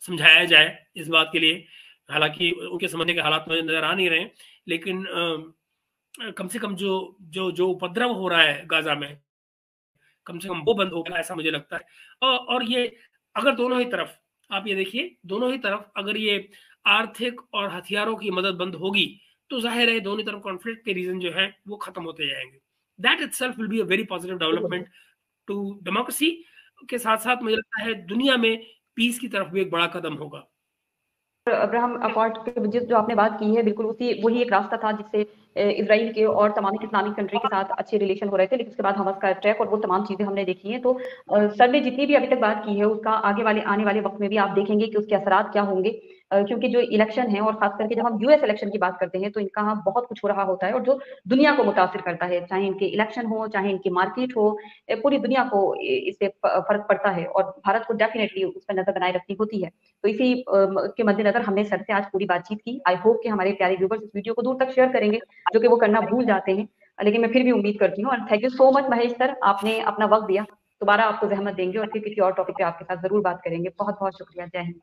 समझाया जाए इस बात के लिए। हालाँकि उनके समझने के हालात मुझे नज़र आ नहीं रहे लेकिन कम से कम जो जो जो उपद्रव हो रहा है गाजा में कम से कम वो बंद होगा ऐसा मुझे लगता है। और, और ये अगर दोनों ही तरफ़ आप ये देखिए दोनों ही तरफ़ अगर ये आर्थिक और हथियारों की मदद बंद होगी तो ज़ाहिर है दोनों तरफ़ कॉन्फ्लिक्ट के रीजन जो है वो खत्म होते जाएँगे। That itself will be a very positive development to democracy के साथ साथ मुझे लगता है दुनिया में पीस की तरफ़ भी एक बड़ा कदम होगा। अब्राहम अकॉर्ड के जो आपने बात की है, बिल्कुल उसी, वही एक रास्ता था जिससे इसराइल के और तमाम इस्लामिक कंट्री के साथ अच्छे रिलेशन हो रहे थे, लेकिन उसके बाद हमस का अटैक और वो तमाम चीज़ें हमने देखी हैं। तो सर ने जितनी भी अभी तक बात की है, उसका आगे वाले, आने वाले वक्त में भी आप देखेंगे कि उसके असरात क्या होंगे। क्योंकि जो इलेक्शन है और खास करके जब हम यूएस इलेक्शन की बात करते हैं तो इनका यहाँ बहुत कुछ हो रहा होता है और जो दुनिया को मुतासर करता है, चाहे इनके इलेक्शन हो, चाहे इनकी मार्केट हो पूरी दुनिया को इससे फ़र्क पड़ता है और भारत को डेफिनेटली उस पर नज़र बनाए रखनी होती है। तो इसी के मद्देनजर हमने सर से आज पूरी बातचीत की। आई होप कि हमारे प्यारे व्यूवर्स इस वीडियो को दूर तक शेयर करेंगे, जो कि वो करना भूल जाते हैं। लेकिन मैं फिर भी उम्मीद करती हूँ और thank you so much Mahesh sir, आपने अपना वक्त दिया। दोबारा आपको जहमत देंगे और फिर किसी और टॉपिक पे आपके साथ ज़रूर बात करेंगे। बहुत बहुत शुक्रिया। जय हिंद।